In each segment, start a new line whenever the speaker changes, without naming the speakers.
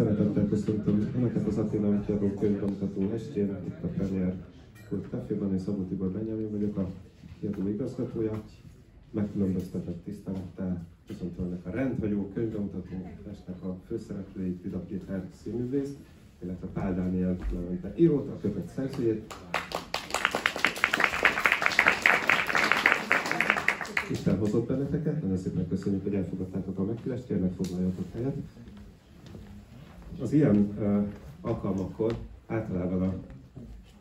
szeretettel köszöntöm Önöket az Athéna kiadó könyvbemutató estén, itt a Premier Kult Caféban, és Szabó Tibor Benjamin vagyok, a kiadó igazgatója. Megkülönböztetett tisztelettel köszöntöm Önök a rendhagyó könyvbemutató estnek a főszereplőit, Vida Péter színművészt, illetve Pál Dániel Levente írót, a kötet szerzőjét. Isten hozott benneteket, nagyon szépen köszönjük, hogy elfogadtátok a meghívást, kérlek foglaljatok helyet. Az ilyen alkalmakkor általában a,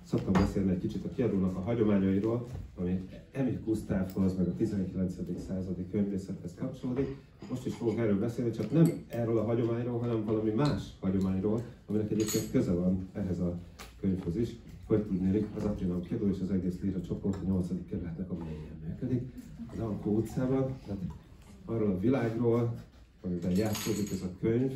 szoktam beszélni egy kicsit a kiadónak a hagyományairól, ami Emil Gustavhoz, meg a 19. századi könyvészethez kapcsolódik. Most is fogok erről beszélni, csak nem erről a hagyományról, hanem valami más hagyományról, aminek egyébként köze van ehhez a könyvhoz is. Hogy tudnélik, az Atrinam kiadó és az egész Lira csoport a 8. kerületnek a mélyén működik, az Ankó utcában, tehát arról a világról, amiben játszódik ez a könyv,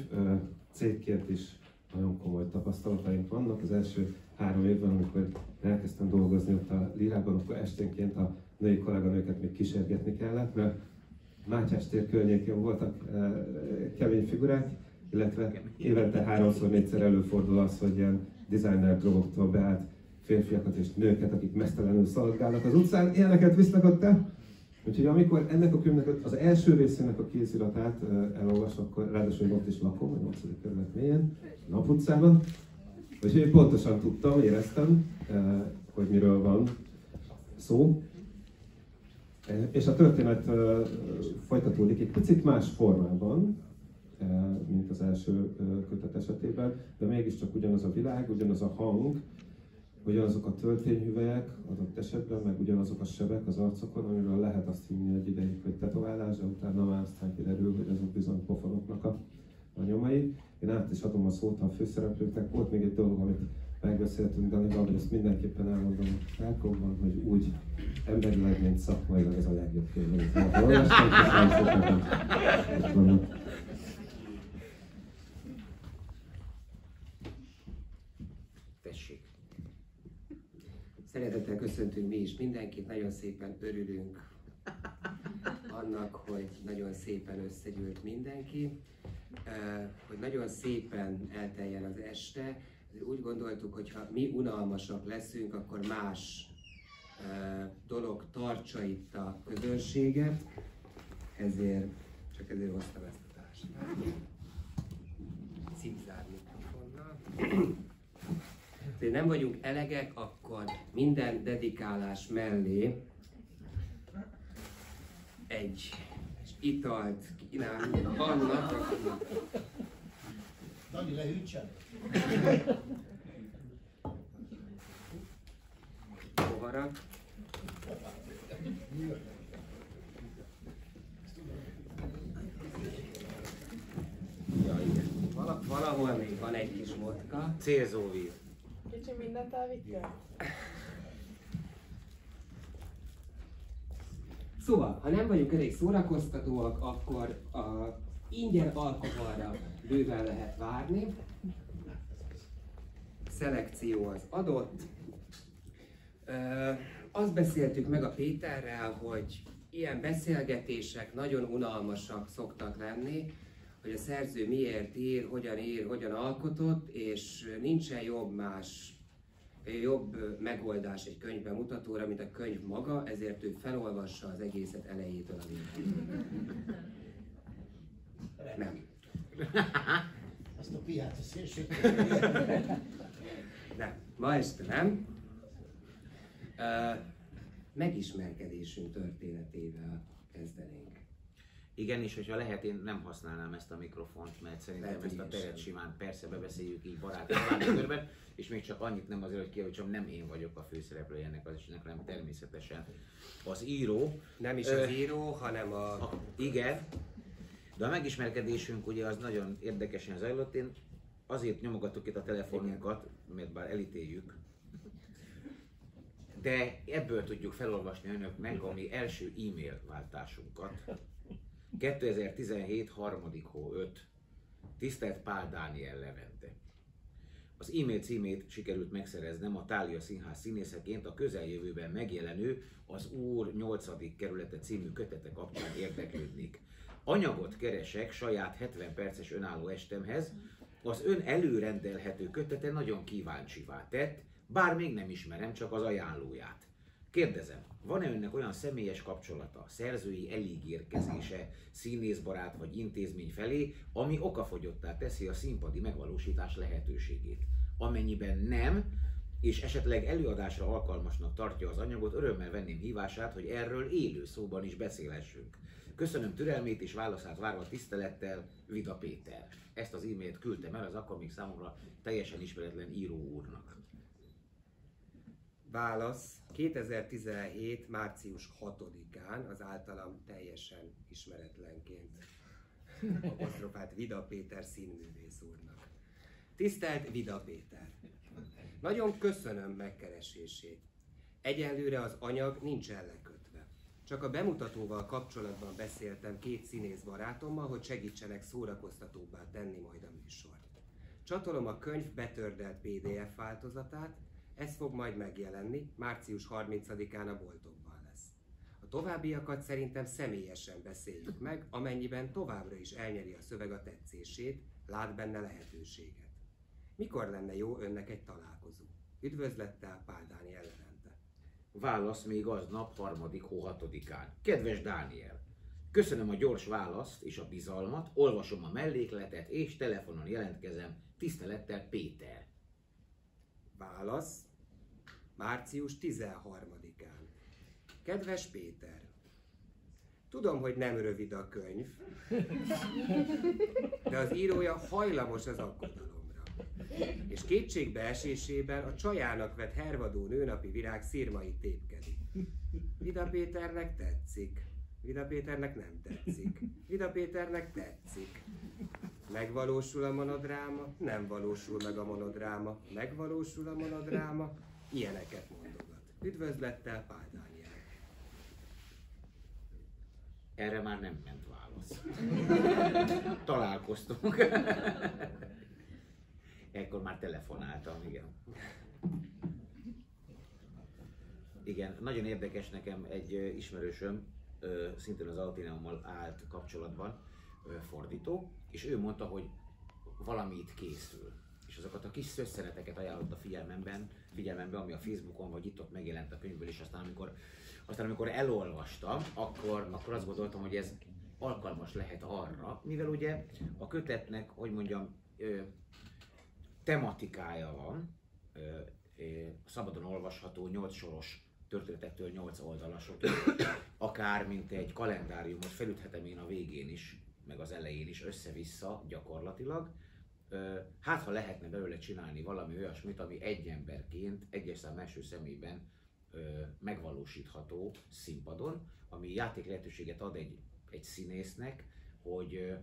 cégként is nagyon komoly tapasztalataink vannak. Az első három évben, amikor elkezdtem dolgozni ott a Lirában, akkor esténként a női kolléganőket még kísérgetni kellett, mert Mátyás tér környékén voltak e, kemény figurák, illetve évente háromszor, négyszer előfordul az, hogy ilyen designer drogoktól beállt férfiakat és nőket, akik mesztelenül szaladgálnak az utcán, ilyeneket visznek ott el. Úgyhogy amikor ennek a könyvnek az első részének a kéziratát elolvas, akkor ráadásul ott is lakom, a 8. kerület mélyen, Nap utcában. Úgyhogy én pontosan tudtam, éreztem, hogy miről van szó. És a történet folytatódik egy picit más formában, mint az első kötet esetében, de mégiscsak ugyanaz a világ, ugyanaz a hang, ugyanazok a töltényhüvelyek adott esetben, meg ugyanazok a sebek az arcokon, amiről lehet azt hinni egy ideig, hogy tetoválás, de utána már aztán kiderül, hogy azok bizony pofonoknak a, a nyomai. Én át is adom a szót a főszereplőknek. Volt még egy dolog, amit megbeszéltünk Danival, hogy ezt mindenképpen elmondom Rákomban, hogy úgy emberileg, mint szakmailag ez a legjobb amit olvastam. Köszönöm szépen,
Szeretettel köszöntünk mi is mindenkit, nagyon szépen örülünk annak, hogy nagyon szépen összegyűlt mindenki, hogy nagyon szépen elteljen az este. Úgy gondoltuk, hogy ha mi unalmasak leszünk, akkor más dolog tartsa itt a közönséget, ezért csak ezért hoztam ezt a társadalmat. Szívzár mikrofonnal hogy nem vagyunk elegek, akkor minden dedikálás mellé egy italt kínálunk annak, aki...
Dani, lehűtsen!
Poharak. Ja, igen. Valahol még van egy kis motka.
Célzóvíz.
Kicsi mindent elvittél?
Szóval, ha nem vagyunk elég szórakoztatóak, akkor a ingyen alkoholra bőven lehet várni. Szelekció az adott. azt beszéltük meg a Péterrel, hogy ilyen beszélgetések nagyon unalmasak szoktak lenni, hogy a szerző miért ír, hogyan ír, hogyan alkotott, és nincsen jobb más, jobb megoldás egy könyv bemutatóra, mint a könyv maga, ezért ő felolvassa az egészet elejétől a végig. Nem.
Azt a piát a szélső.
Nem, ma este nem. Uh, megismerkedésünk történetével kezdenénk.
Igen, és hogyha lehet, én nem használnám ezt a mikrofont, mert szerintem lehet, ezt a teret simán persze bebeszéljük így baráti körben, és még csak annyit nem azért, hogy kijavítsam, nem én vagyok a főszereplő ennek az esnek, hanem természetesen az író.
Nem is az író, hanem a... a...
Igen, de a megismerkedésünk ugye az nagyon érdekesen zajlott. Én azért nyomogatok itt a telefonunkat, mert bár elítéljük, de ebből tudjuk felolvasni önöknek a mi első e-mail váltásunkat, 2017. harmadik hó 5. Tisztelt Pál Dániel Levente. Az e-mail címét sikerült megszereznem a Tália Színház színészeként a közeljövőben megjelenő az Úr 8. kerülete című kötete kapcsán érdeklődnék. Anyagot keresek saját 70 perces önálló estemhez, az ön előrendelhető kötete nagyon kíváncsivá tett, bár még nem ismerem, csak az ajánlóját. Kérdezem, van-e önnek olyan személyes kapcsolata, szerzői elígérkezése, színészbarát vagy intézmény felé, ami okafogyottá teszi a színpadi megvalósítás lehetőségét? Amennyiben nem, és esetleg előadásra alkalmasnak tartja az anyagot, örömmel venném hívását, hogy erről élő szóban is beszélhessünk. Köszönöm türelmét és válaszát várva tisztelettel, Vida Péter. Ezt az e-mailt küldtem el az akkor még számomra teljesen ismeretlen író úrnak.
Válasz 2017. március 6-án az általam teljesen ismeretlenként apostrofált Vida Péter színművész úrnak. Tisztelt Vida Péter! Nagyon köszönöm megkeresését. Egyelőre az anyag nincs lekötve. Csak a bemutatóval kapcsolatban beszéltem két színész barátommal, hogy segítsenek szórakoztatóbbá tenni majd a műsort. Csatolom a könyv betördelt PDF változatát, ez fog majd megjelenni, március 30-án a boltokban lesz. A továbbiakat szerintem személyesen beszéljük meg, amennyiben továbbra is elnyeri a szöveg a tetszését, lát benne lehetőséget. Mikor lenne jó önnek egy találkozó? Üdvözlettel, Pál Dániel Levente.
Válasz még aznap, harmadik hó hatodikán. Kedves Dániel, köszönöm a gyors választ és a bizalmat, olvasom a mellékletet és telefonon jelentkezem. Tisztelettel Péter.
Válasz március 13-án. Kedves Péter, tudom, hogy nem rövid a könyv, de az írója hajlamos az aggodalomra. És kétségbe esésében a csajának vett hervadó nőnapi virág szírmait tépkedik. Vida Péternek tetszik. Vida Péternek nem tetszik. Vida Péternek tetszik. Megvalósul a monodráma, nem valósul meg a monodráma. Megvalósul a monodráma, ilyeneket mondogat. Üdvözlettel, Pál Dániel.
Erre már nem ment válasz. Találkoztunk. Ekkor már telefonáltam, igen. Igen, nagyon érdekes nekem egy ismerősöm, szintén az Altineummal állt kapcsolatban, fordító, és ő mondta, hogy valami itt készül. És azokat a kis szösszeneteket ajánlott a figyelmemben, figyelmemben, ami a Facebookon vagy itt ott megjelent a könyvből, és aztán amikor, aztán amikor elolvastam, akkor, akkor azt gondoltam, hogy ez alkalmas lehet arra, mivel ugye a kötetnek, hogy mondjam, ö, tematikája van, ö, ö, szabadon olvasható 8 soros történetektől 8 oldalasok, akár mint egy kalendáriumot felüthetem én a végén is, meg az elején is össze-vissza gyakorlatilag. Hát, ha lehetne belőle csinálni valami olyasmit, ami egy emberként, egyes szám első személyben megvalósítható színpadon, ami játék lehetőséget ad egy, egy színésznek, hogy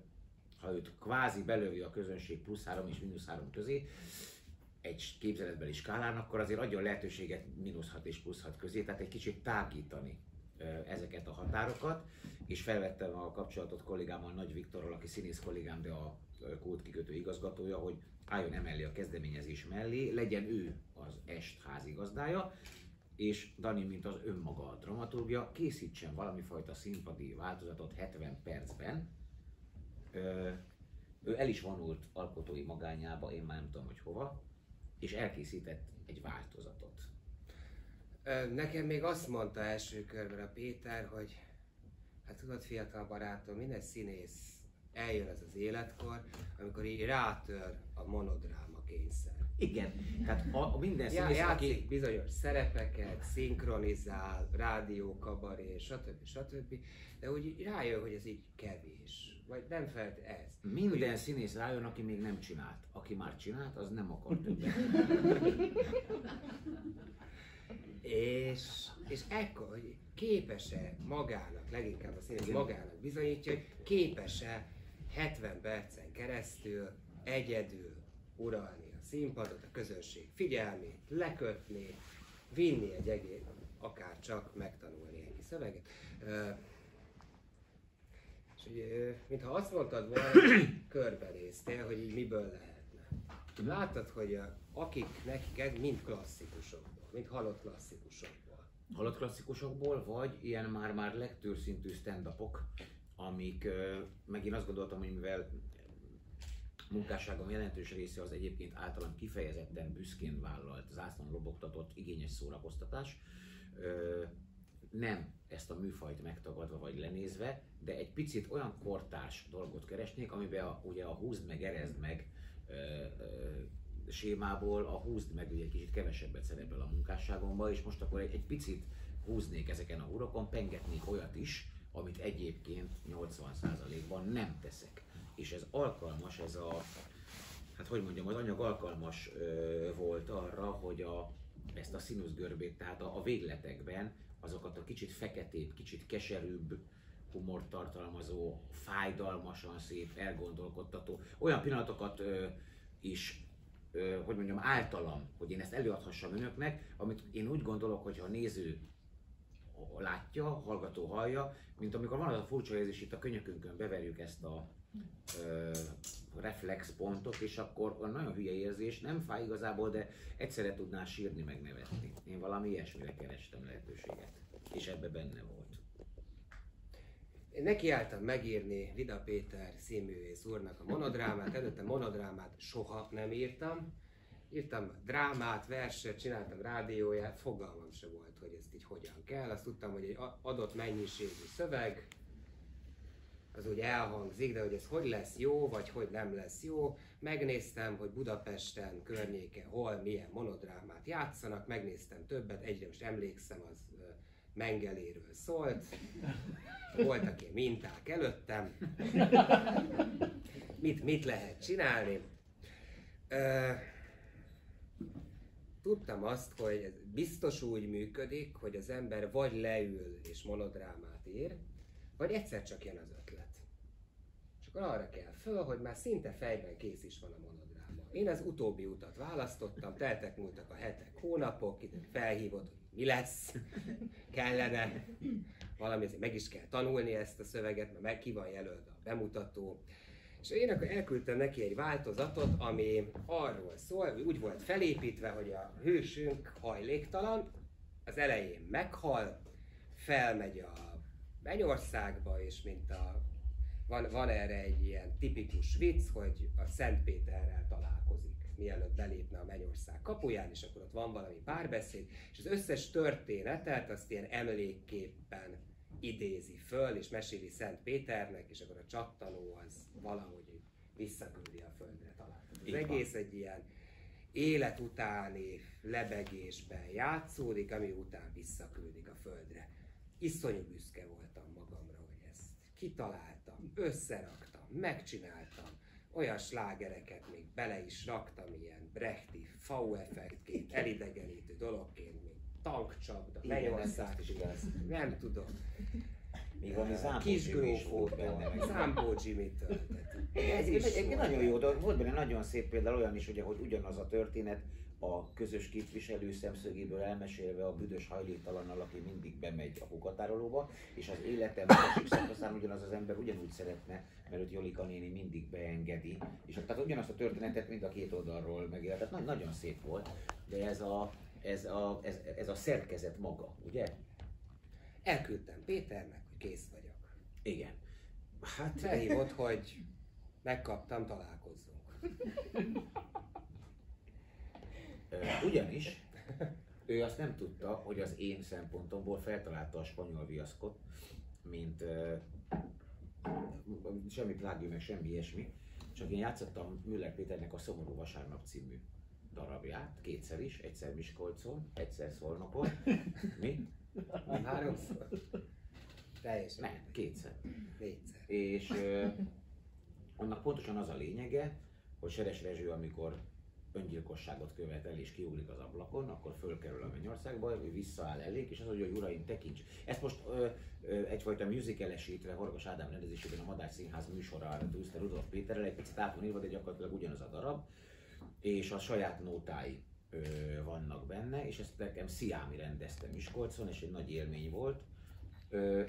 ha őt kvázi belövi a közönség plusz 3 és mínusz 3 közé, egy képzeletbeli skálán, akkor azért adjon lehetőséget mínusz 6 és plusz 6 közé, tehát egy kicsit tágítani ezeket a határokat, és felvettem a kapcsolatot kollégámmal, Nagy Viktorral, aki színész kollégám, de a kikötő igazgatója, hogy álljon emellé a kezdeményezés mellé, legyen ő az est házigazdája, és Dani, mint az önmaga a dramaturgia, készítsen valami fajta színpadi változatot 70 percben, Ö, ő el is vonult alkotói magányába, én már nem tudom, hogy hova, és elkészített egy változatot.
Nekem még azt mondta első körben a Péter, hogy hát tudod, fiatal barátom, minden színész eljön ez az életkor, amikor így rátör a monodráma kényszer.
Igen, tehát a, a minden színész,
játszik
aki...
bizonyos szerepeket, szinkronizál, rádió, kabaré, stb. stb. De úgy rájön, hogy ez így kevés. Vagy nem felt ez.
Minden színész rájön, aki még nem csinált. Aki már csinált, az nem akar többet.
És, és ekkor, hogy képes-e magának, leginkább a színész magának bizonyítja, hogy képes-e 70 percen keresztül egyedül uralni a színpadot, a közönség figyelmét, lekötni, vinni egy egész, akár csak megtanulni egy szöveget. És ugye, mintha azt mondtad volna, körbenéztél, hogy így miből lehetne. Láttad, hogy akik nekik mind klasszikusokból, mind halott klasszikusokból.
halott klasszikusokból, vagy ilyen már-már lektőr szintű stand amik, ö, meg én azt gondoltam, hogy mivel munkásságom jelentős része az egyébként általam kifejezetten büszkén vállalt, zászlón lobogtatott, igényes szórakoztatás. Nem ezt a műfajt megtagadva vagy lenézve, de egy picit olyan kortárs dolgot keresnék, amiben a, ugye a húzd meg, erezd meg sémából a húzd meg ugye egy kicsit kevesebbet szerepel a munkásságomban, és most akkor egy, egy picit húznék ezeken a hurokon, pengetnék olyat is, amit egyébként 80%-ban nem teszek. És ez alkalmas, ez a, hát hogy mondjam, az anyag alkalmas ö, volt arra, hogy a, ezt a színuszgörbét, tehát a, a végletekben azokat a kicsit feketébb, kicsit keserűbb, humort tartalmazó, fájdalmasan szép, elgondolkodtató, olyan pillanatokat ö, is, hogy mondjam, általam, hogy én ezt előadhassam önöknek, amit én úgy gondolok, hogy ha néző látja, hallgató hallja, mint amikor van az a furcsa érzés, itt a könyökünkön beverjük ezt a ö, reflex pontot, és akkor a nagyon hülye érzés, nem fáj igazából, de egyszerre tudnál sírni, meg nevetni. Én valami ilyesmire kerestem lehetőséget, és ebbe benne volt.
Én nekiálltam megírni Vida Péter színművész úrnak a monodrámát, előtte monodrámát soha nem írtam. Írtam drámát, verset, csináltam rádióját, fogalmam se volt, hogy ezt így hogyan kell. Azt tudtam, hogy egy adott mennyiségű szöveg, az úgy elhangzik, de hogy ez hogy lesz jó, vagy hogy nem lesz jó. Megnéztem, hogy Budapesten környéken hol milyen monodrámát játszanak, megnéztem többet, egyre most emlékszem, az Mengeléről szólt. Voltak ilyen minták előttem. Mit, mit lehet csinálni? tudtam azt, hogy ez biztos úgy működik, hogy az ember vagy leül és monodrámát ír, vagy egyszer csak jön az ötlet. És akkor arra kell föl, hogy már szinte fejben kész is van a monodráma. Én az utóbbi utat választottam, teltek múltak a hetek, hónapok, itt felhívott, hogy mi lesz, kellene, valami meg is kell tanulni ezt a szöveget, mert meg ki van jelölve a bemutató. És én akkor elküldtem neki egy változatot, ami arról szól, hogy úgy volt felépítve, hogy a hősünk hajléktalan, az elején meghal, felmegy a Mennyországba, és mint a, van, van erre egy ilyen tipikus vicc, hogy a Szentpéterrel találkozik, mielőtt belépne a Mennyország kapuján, és akkor ott van valami párbeszéd, és az összes történetet azt ilyen emlékképpen idézi föl, és meséli Szent Péternek, és akkor a csattanó az valahogy visszaküldi a földre talán. Az Így egész van. egy ilyen élet utáni lebegésben játszódik, ami után visszaküldik a földre. Iszonyú büszke voltam magamra, hogy ezt kitaláltam, összeraktam, megcsináltam. Olyan slágereket még bele is raktam, ilyen brechti, fau effektként, elidegenítő dologként, mint tankcsapda, Mennyország, nem tudom.
Még valami volt benne.
Zámbó Jimmy
Ez is egy, nagyon jó dolog. Volt benne nagyon szép például olyan is, ugye, hogy ugyanaz a történet a közös képviselő szemszögéből elmesélve a büdös hajléktalannal, aki mindig bemegy a hókatárolóba, és az életem másik szakaszán ugyanaz az ember ugyanúgy szeretne, mert őt Jolika néni mindig beengedi. És tehát ugyanazt a történetet mind a két oldalról megélt. Tehát nagyon szép volt, de ez a, ez a, ez, ez a szerkezet maga, ugye?
Elküldtem Péternek, kész vagyok.
Igen.
Hát felhívott, hogy megkaptam, találkozzunk.
Ugyanis ő azt nem tudta, hogy az én szempontomból feltalálta a spanyol viaszkot, mint uh, semmi plágium, meg semmi ilyesmi, csak én játszottam Müller Péternek a Szomorú Vasárnap című darabját, kétszer is, egyszer Miskolcon, egyszer Szolnokon. Mi?
Háromszor? Teljesen.
Nem, kétszer.
Négyszer.
És uh, annak pontosan az a lényege, hogy Seres Rezső, amikor öngyilkosságot követel és kiugrik az ablakon, akkor fölkerül a mennyországba, ő visszaáll elég, és az, hogy uraim, tekints. Ezt most ö, ö, egyfajta musicalesítve Horgos Ádám rendezésében a Madár Színház műsorára tűzte Rudolf Péterrel, egy picit át van írva, de gyakorlatilag ugyanaz a darab, és a saját nótái ö, vannak benne, és ezt nekem Sziámi rendezte Miskolcon, és egy nagy élmény volt.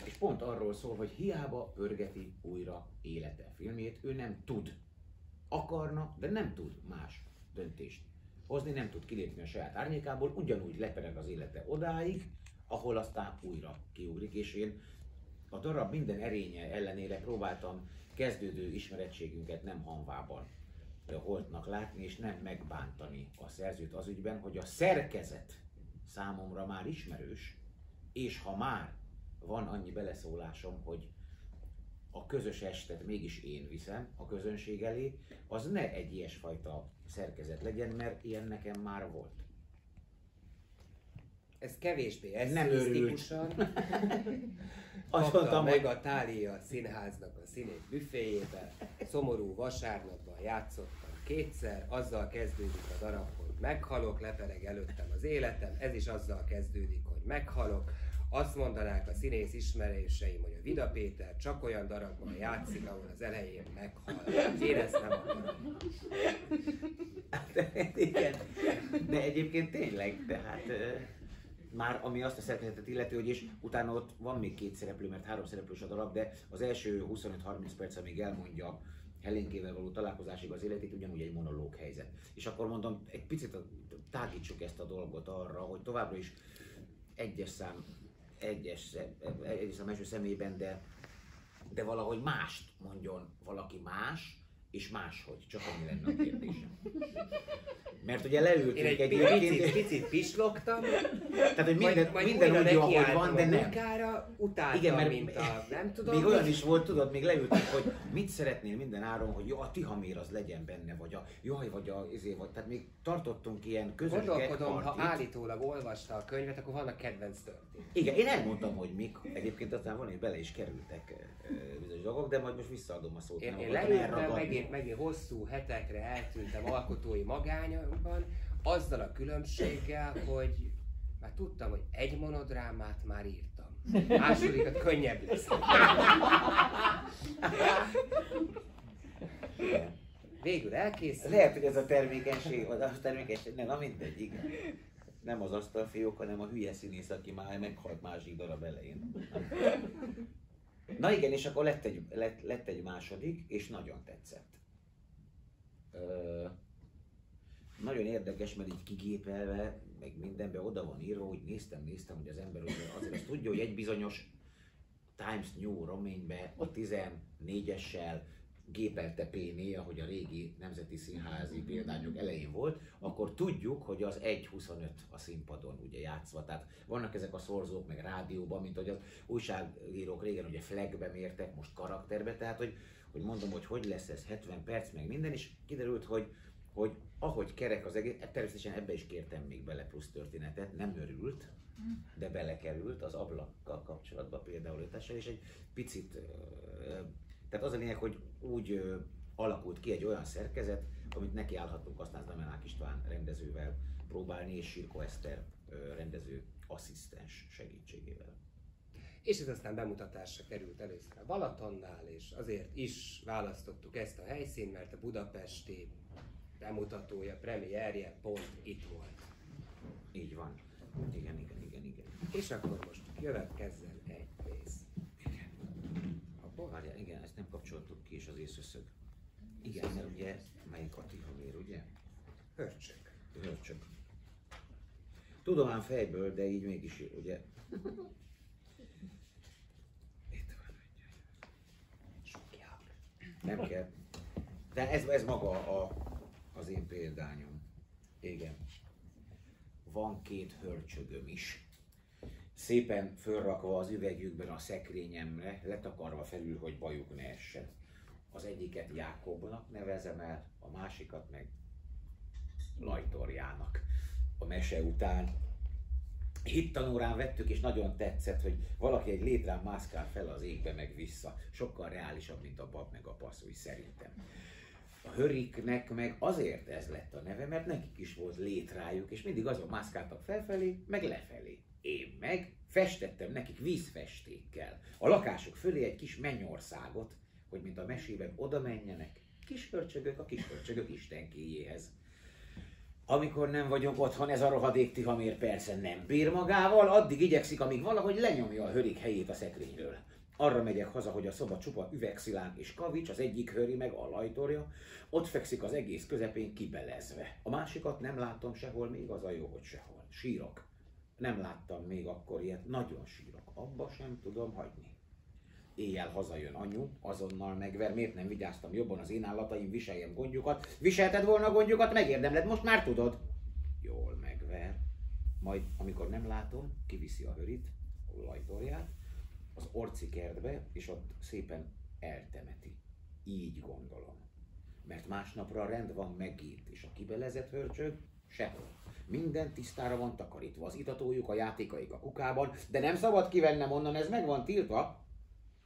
És pont arról szól, hogy hiába pörgeti újra élete filmjét, ő nem tud. Akarna, de nem tud más döntést hozni, nem tud kilépni a saját árnyékából, ugyanúgy lepereg az élete odáig, ahol aztán újra kiugrik, és én a darab minden erénye ellenére próbáltam kezdődő ismerettségünket nem hanvában holtnak látni, és nem megbántani a szerzőt az ügyben, hogy a szerkezet számomra már ismerős, és ha már van annyi beleszólásom, hogy a közös estet mégis én viszem a közönség elé, az ne egy ilyesfajta szerkezet legyen, mert ilyen nekem már volt.
Ez kevésbé
Ez nem
esztetisztikusan
Azt mondtam,
meg a Tália színháznak a színét büféjébe, szomorú vasárnapban játszottam kétszer, azzal kezdődik a darab, hogy meghalok, lepereg előttem az életem, ez is azzal kezdődik, hogy meghalok, azt mondanák a színész ismerőseim, hogy a Vida Péter csak olyan darabban játszik, ahol az elején meghal. Én ezt nem akarom.
De egyébként tényleg, ö, már ami azt a szerkezetet illeti, hogy és utána ott van még két szereplő, mert három szereplős a darab, de az első 25-30 perc, amíg elmondja Helénkével való találkozásig az életét, ugyanúgy egy monológ helyzet. És akkor mondom, egy picit tágítsuk ezt a dolgot arra, hogy továbbra is egyes szám, egyes, egyes szám első személyben, de, de valahogy mást mondjon valaki más, és máshogy, csak annyi lenne a kérdésem. Mert ugye leültünk
egy
egyébként,
picit, picit pislogtam,
tehát hogy minden,
majd,
minden úgy jó, ahogy van, de nem.
munkára, utáltam,
Igen, mert
mint a, nem tudom,
Még olyan is volt, tudod, még leültünk, hogy mit szeretnél minden áron, hogy jó, a tihamér az legyen benne, vagy a jaj, vagy a izé, vagy, tehát még tartottunk ilyen közös
Gondolkodom, ha állítólag olvasta a könyvet, akkor vannak kedvenc történet.
Igen, én elmondtam, hogy mik, egyébként aztán van, hogy bele is kerültek bizonyos dolgok, de majd most visszaadom a szót.
Én,
nem
én leültem. Megint, megint hosszú hetekre eltűntem alkotói magányomban, azzal a különbséggel, hogy már tudtam, hogy egy monodrámát már írtam. Másodikat könnyebb lesz. Végül elkészült.
Lehet, hogy ez a termékenység, az a termékenység, nem, na mindegy, igen. Nem az asztalfiók, hanem a hülye színész, aki már meghalt másik darab elején. Na igen, és akkor lett egy, lett, lett egy második, és nagyon tetszett. Ö, nagyon érdekes, mert így kigépelve, meg mindenbe oda van írva, hogy néztem, néztem, hogy az ember azért azt tudja, hogy egy bizonyos Times New Romaine-be a 14-essel gépelte Péné, ahogy a régi Nemzeti Színházi példányok elején volt, akkor tudjuk, hogy az 1.25 a színpadon ugye játszva. Tehát vannak ezek a szorzók, meg rádióban, mint hogy az újságírók régen ugye flagbe mértek, most karakterbe, tehát hogy, hogy mondom, hogy hogy lesz ez 70 perc, meg minden, és kiderült, hogy hogy ahogy kerek az egész, természetesen ebbe is kértem még bele plusz történetet, nem örült, de belekerült az ablakkal kapcsolatban például ötessel, és egy picit, tehát az a lényeg, hogy úgy ö, alakult ki egy olyan szerkezet, amit nekiállhattunk aztán Zamenák István rendezővel próbálni, és Sirko Eszter ö, rendező asszisztens segítségével.
És ez aztán bemutatásra került először a Balatonnál, és azért is választottuk ezt a helyszínt, mert a budapesti bemutatója, premierje pont itt volt.
Így van. Igen, igen, igen, igen.
És akkor most.
Abba? Várjál, igen, ezt nem kapcsoltuk ki, és az észöszög. Igen, mert ugye, melyik a tihamér, ugye?
Hörcsök.
Hörcsök. Tudom ám fejből, de így mégis, ugye? Itt van. Nem kell. De ez, ez maga a, az én példányom. Igen. Van két hörcsögöm is. Szépen fölrakva az üvegjükben a szekrényemre, letakarva felül, hogy bajuk ne essen. Az egyiket Jákobnak nevezem el, a másikat meg Lajtorjának. A mese után hittanórán vettük, és nagyon tetszett, hogy valaki egy létrán mászkál fel az égbe, meg vissza. Sokkal reálisabb, mint a bab meg a passz, úgy szerintem. A höriknek meg azért ez lett a neve, mert nekik is volt létrájuk, és mindig azon mászkáltak felfelé, meg lefelé. Én meg festettem nekik vízfestékkel. A lakások fölé egy kis mennyországot, hogy mint a mesében oda menjenek, kis hörcsögök a kis hörcsögök istenkéjéhez. Amikor nem vagyok otthon, ez a rohadék tihamér persze nem bír magával, addig igyekszik, amíg valahogy lenyomja a hörik helyét a szekrényről. Arra megyek haza, hogy a szoba csupa üvegszilánk és kavics, az egyik höri meg a lajtorja, ott fekszik az egész közepén kibelezve. A másikat nem látom sehol, még az a jó, hogy sehol. Sírok. Nem láttam még akkor ilyet, nagyon sírok. Abba sem tudom hagyni. Éjjel hazajön anyu, azonnal megver, miért nem vigyáztam jobban az én állataim, viseljem gondjukat. Viselted volna gondjukat, megérdemled, most már tudod. Jól megver. Majd, amikor nem látom, kiviszi a hörit, a lajtorját, az orci kertbe, és ott szépen eltemeti. Így gondolom. Mert másnapra rend van megint, és a kibelezett hörcsög sehol. Minden tisztára van takarítva, az itatójuk, a játékaik a kukában, de nem szabad kivennem onnan, ez meg van tiltva.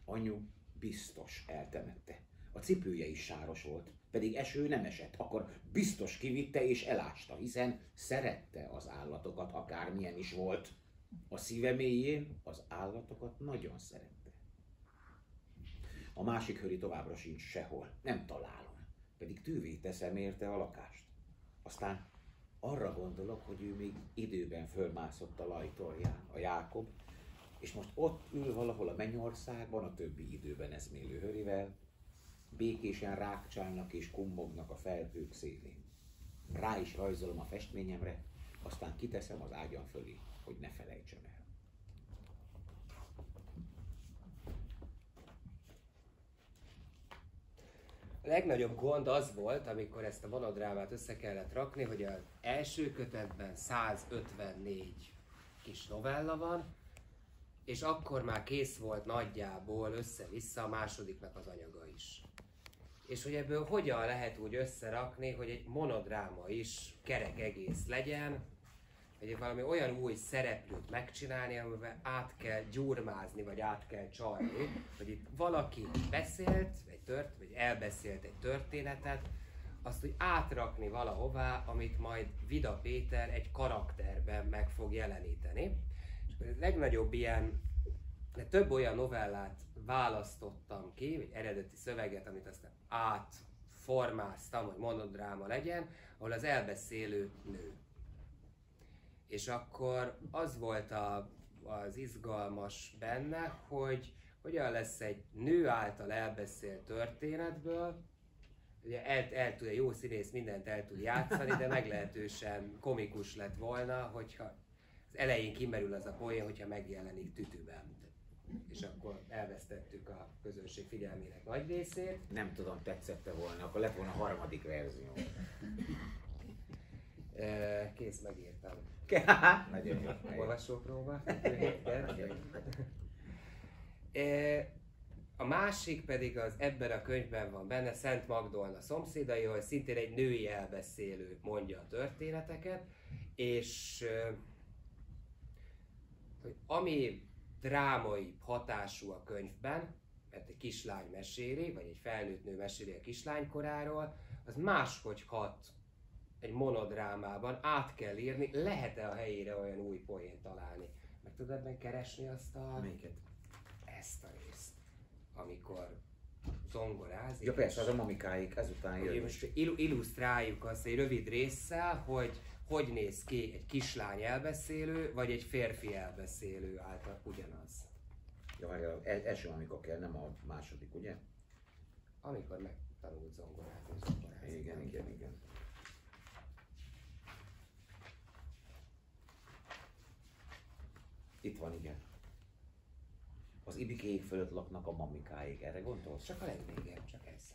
Anyu biztos eltemette. A cipője is sáros volt, pedig eső nem esett, akkor biztos kivitte és elásta, hiszen szerette az állatokat, akármilyen is volt. A szíve mélyén az állatokat nagyon szerette. A másik höri továbbra sincs sehol, nem találom, pedig tűvé teszem érte a lakást. Aztán arra gondolok, hogy ő még időben fölmászott a lajtorján, a Jákob, és most ott ül valahol a mennyországban, a többi időben eszmélő hörivel, békésen rákcsálnak és kummognak a felhők szélén. Rá is rajzolom a festményemre, aztán kiteszem az ágyam fölé, hogy ne felejtsem el.
Legnagyobb gond az volt, amikor ezt a monodrámát össze kellett rakni, hogy az első kötetben 154 kis novella van, és akkor már kész volt nagyjából össze-vissza a másodiknak az anyaga is. És hogy ebből hogyan lehet úgy összerakni, hogy egy monodráma is kerek egész legyen, hogy valami olyan új szereplőt megcsinálni, amivel át kell gyurmázni, vagy át kell csalni, hogy itt valaki beszélt, tört, vagy elbeszélt egy történetet, azt úgy átrakni valahová, amit majd Vida Péter egy karakterben meg fog jeleníteni. És a legnagyobb ilyen, de több olyan novellát választottam ki, vagy eredeti szöveget, amit aztán átformáztam, hogy monodráma legyen, ahol az elbeszélő nő. És akkor az volt a, az izgalmas benne, hogy hogyan lesz egy nő által elbeszélt történetből, ugye el, el tud, jó színész mindent el tud játszani, de meglehetősen komikus lett volna, hogyha az elején kimerül az a poén, hogyha megjelenik tütűben. És akkor elvesztettük a közönség figyelmének nagy részét.
Nem tudom, tetszette volna, akkor lett volna a harmadik verzió.
Kész, megírtam.
Nagyon jó.
Olvasópróba. A másik pedig az ebben a könyvben van benne, Szent Magdolna szomszédai, ahol szintén egy női elbeszélő mondja a történeteket, és hogy ami drámai hatású a könyvben, mert egy kislány meséli, vagy egy felnőtt nő meséli a kislánykoráról, az máshogy hat egy monodrámában, át kell írni, lehet-e a helyére olyan új poént találni. Meg tudod meg keresni azt a...
Melyiket?
Ezt a részt, amikor zongorázik.
Ja persze, az a mamikáik ezután jön.
most ill- illusztráljuk azt egy rövid résszel, hogy hogy néz ki egy kislány elbeszélő, vagy egy férfi elbeszélő által ugyanaz.
Ja, várjál, el- első amikor kell, nem a második, ugye?
Amikor megtanult zongorázni, zongorázni.
Igen, igen, igen. Itt van, igen. Az ibikék fölött laknak a mamikáik, erre gondolsz?
Csak a legvégén, csak ez.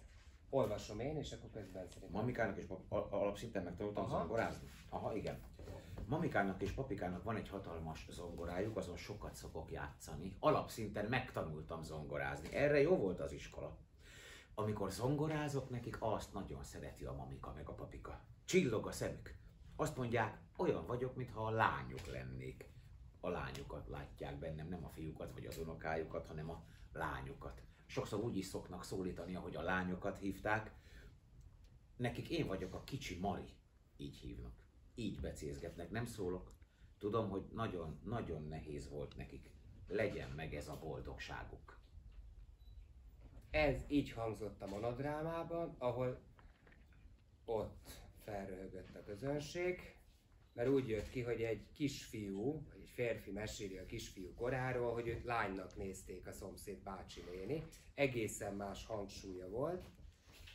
Olvasom én, és akkor közben szerintem.
Mamikának és pap- al- alapszinten megtanultam
Aha.
zongorázni? Aha, igen. Mamikának és papikának van egy hatalmas zongorájuk, azon sokat szokok játszani. Alapszinten megtanultam zongorázni. Erre jó volt az iskola. Amikor zongorázok nekik, azt nagyon szereti a mamika meg a papika. Csillog a szemük. Azt mondják, olyan vagyok, mintha a lányuk lennék. A lányukat látják bennem, nem a fiúkat vagy az unokájukat, hanem a lányukat. Sokszor úgy is szoknak szólítani, ahogy a lányokat hívták. Nekik én vagyok a kicsi Mari, így hívnak. Így becézgetnek, nem szólok. Tudom, hogy nagyon, nagyon nehéz volt nekik. Legyen meg ez a boldogságuk.
Ez így hangzott a monodrámában, ahol ott felröhögött a közönség, mert úgy jött ki, hogy egy kisfiú, férfi meséli a kisfiú koráról, hogy őt lánynak nézték a szomszéd bácsi néni. Egészen más hangsúlya volt.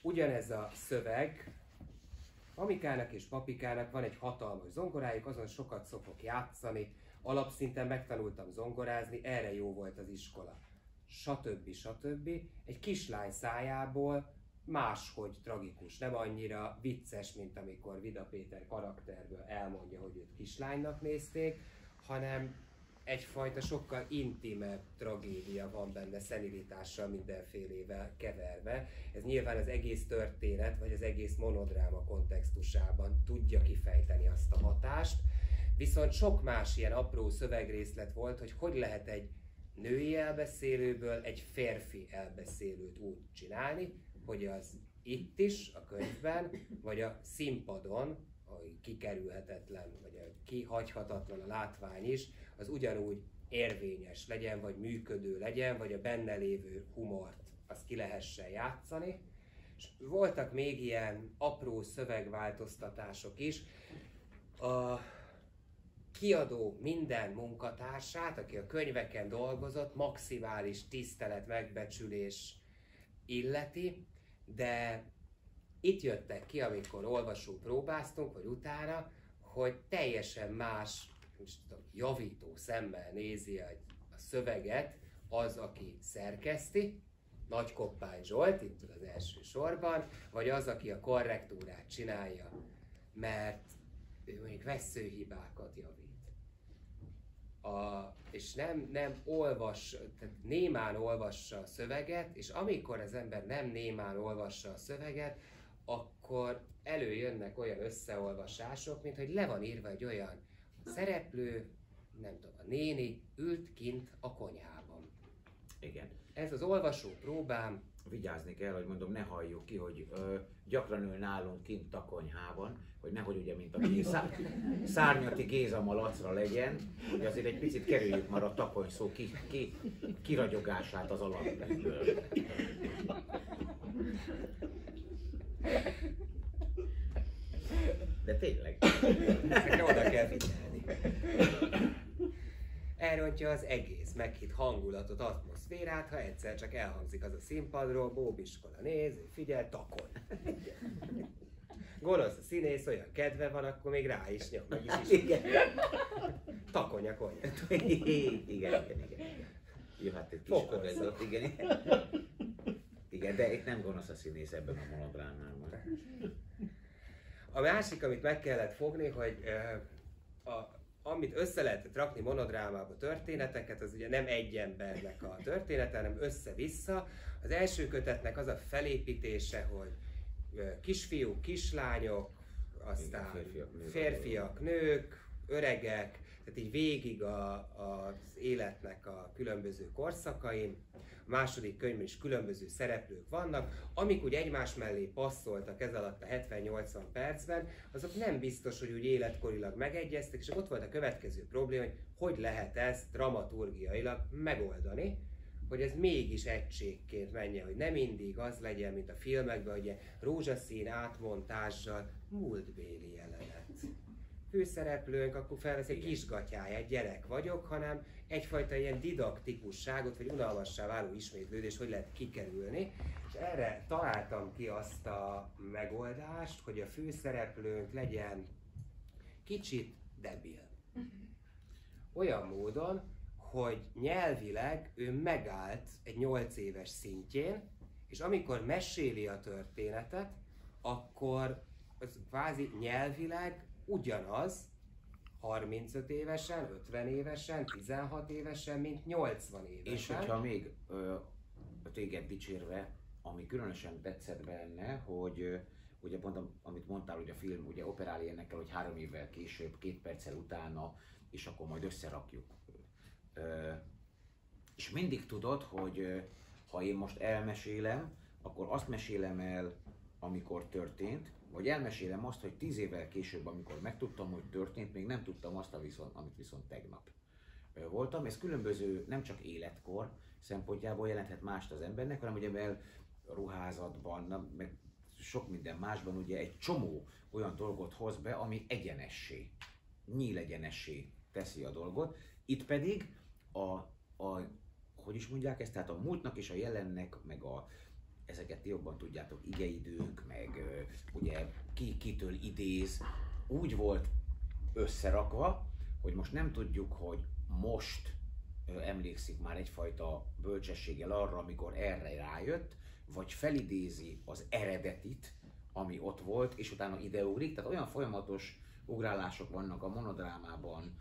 Ugyanez a szöveg, Mamikának és papikának van egy hatalmas zongorájuk, azon sokat szokok játszani, alapszinten megtanultam zongorázni, erre jó volt az iskola. stb. stb. Egy kislány szájából máshogy tragikus, nem annyira vicces, mint amikor Vida Péter karakterből elmondja, hogy őt kislánynak nézték, hanem egyfajta sokkal intimebb tragédia van benne szenilitással mindenfélével keverve. Ez nyilván az egész történet, vagy az egész monodráma kontextusában tudja kifejteni azt a hatást, viszont sok más ilyen apró szövegrészlet volt, hogy hogy lehet egy női elbeszélőből egy férfi elbeszélőt úgy csinálni, hogy az itt is, a könyvben, vagy a színpadon, kikerülhetetlen, vagy a kihagyhatatlan a látvány is, az ugyanúgy érvényes legyen, vagy működő legyen, vagy a benne lévő humort az ki lehessen játszani. És voltak még ilyen apró szövegváltoztatások is. A kiadó minden munkatársát, aki a könyveken dolgozott, maximális tisztelet, megbecsülés illeti, de itt jöttek ki, amikor olvasó próbáztunk, vagy utána, hogy teljesen más most tudom, javító szemmel nézi a, a szöveget az, aki szerkeszti, Nagy Koppány Zsolt, itt az első sorban, vagy az, aki a korrektúrát csinálja, mert ő mondjuk veszőhibákat javít. A, és nem, nem olvas, tehát némán olvassa a szöveget, és amikor az ember nem némán olvassa a szöveget, akkor előjönnek olyan összeolvasások, mint hogy le van írva egy olyan szereplő, nem tudom, a néni ült kint a konyhában.
Igen.
Ez az olvasó próbám.
Vigyázni kell, hogy mondom, ne halljuk ki, hogy ö, gyakran ül nálunk kint a konyhában, hogy nehogy ugye, mint a szá, szárnyati Géza malacra legyen, hogy azért egy picit kerüljük már a takony szó ki, ki, kiragyogását az alapvetből. De tényleg.
Ezekre oda kell figyelni. Elrontja az egész meghitt hangulatot, atmoszférát, ha egyszer csak elhangzik az a színpadról, Bóbiskola néz, figyel, takon. Gonosz a színész, olyan kedve van, akkor még rá is nyom, meg is is.
Igen.
Takonya konya.
igen, igen, igen. igen. Jó, hát egy kis kadezat, igen. Igen, de itt nem gonosz a színész ebben a monodrámában.
A másik, amit meg kellett fogni, hogy a, amit össze lehetett rakni monodrámába történeteket, az ugye nem egy embernek a története, hanem össze-vissza. Az első kötetnek az a felépítése, hogy kisfiúk, kislányok, aztán
Igen, férfiak, nők.
férfiak, nők, öregek, tehát így végig a, a, az életnek a különböző korszakain. Második könyvben is különböző szereplők vannak, amik úgy egymás mellé passzoltak ez alatt a 70-80 percben, azok nem biztos, hogy úgy életkorilag megegyeztek, és ott volt a következő probléma, hogy hogy lehet ezt dramaturgiailag megoldani, hogy ez mégis egységként menjen, hogy nem mindig az legyen, mint a filmekben, hogy rózsaszín átmontással múltbéli jelenet főszereplőnk, akkor felvesz egy kisgatyáját, gyerek vagyok, hanem egyfajta ilyen didaktikusságot, vagy unalmassá váló ismétlődést, hogy lehet kikerülni. És erre találtam ki azt a megoldást, hogy a főszereplőnk legyen kicsit debil. Olyan módon, hogy nyelvileg ő megállt egy 8 éves szintjén, és amikor meséli a történetet, akkor az kvázi nyelvileg ugyanaz 35 évesen, 50 évesen, 16 évesen, mint 80 évesen.
És hogyha még ö, téged dicsérve, ami különösen tetszett benne, hogy ö, ugye pont am- amit mondtál, hogy a film ugye operál ilyenekkel, hogy három évvel később, két perccel utána, és akkor majd összerakjuk. Ö, és mindig tudod, hogy ha én most elmesélem, akkor azt mesélem el, amikor történt, vagy elmesélem azt, hogy tíz évvel később, amikor megtudtam, hogy történt, még nem tudtam azt, a viszont, amit viszont tegnap voltam. Ez különböző, nem csak életkor szempontjából jelenthet mást az embernek, hanem ugye el ruházatban, meg sok minden másban ugye egy csomó olyan dolgot hoz be, ami egyenessé, nyíl egyenessé teszi a dolgot. Itt pedig a, a hogy is mondják ezt, tehát a múltnak és a jelennek, meg a, ezeket jobban tudjátok, igeidők, meg ugye ki kitől idéz, úgy volt összerakva, hogy most nem tudjuk, hogy most emlékszik már egyfajta bölcsességgel arra, amikor erre rájött, vagy felidézi az eredetit, ami ott volt, és utána ideugrik. Tehát olyan folyamatos ugrálások vannak a monodrámában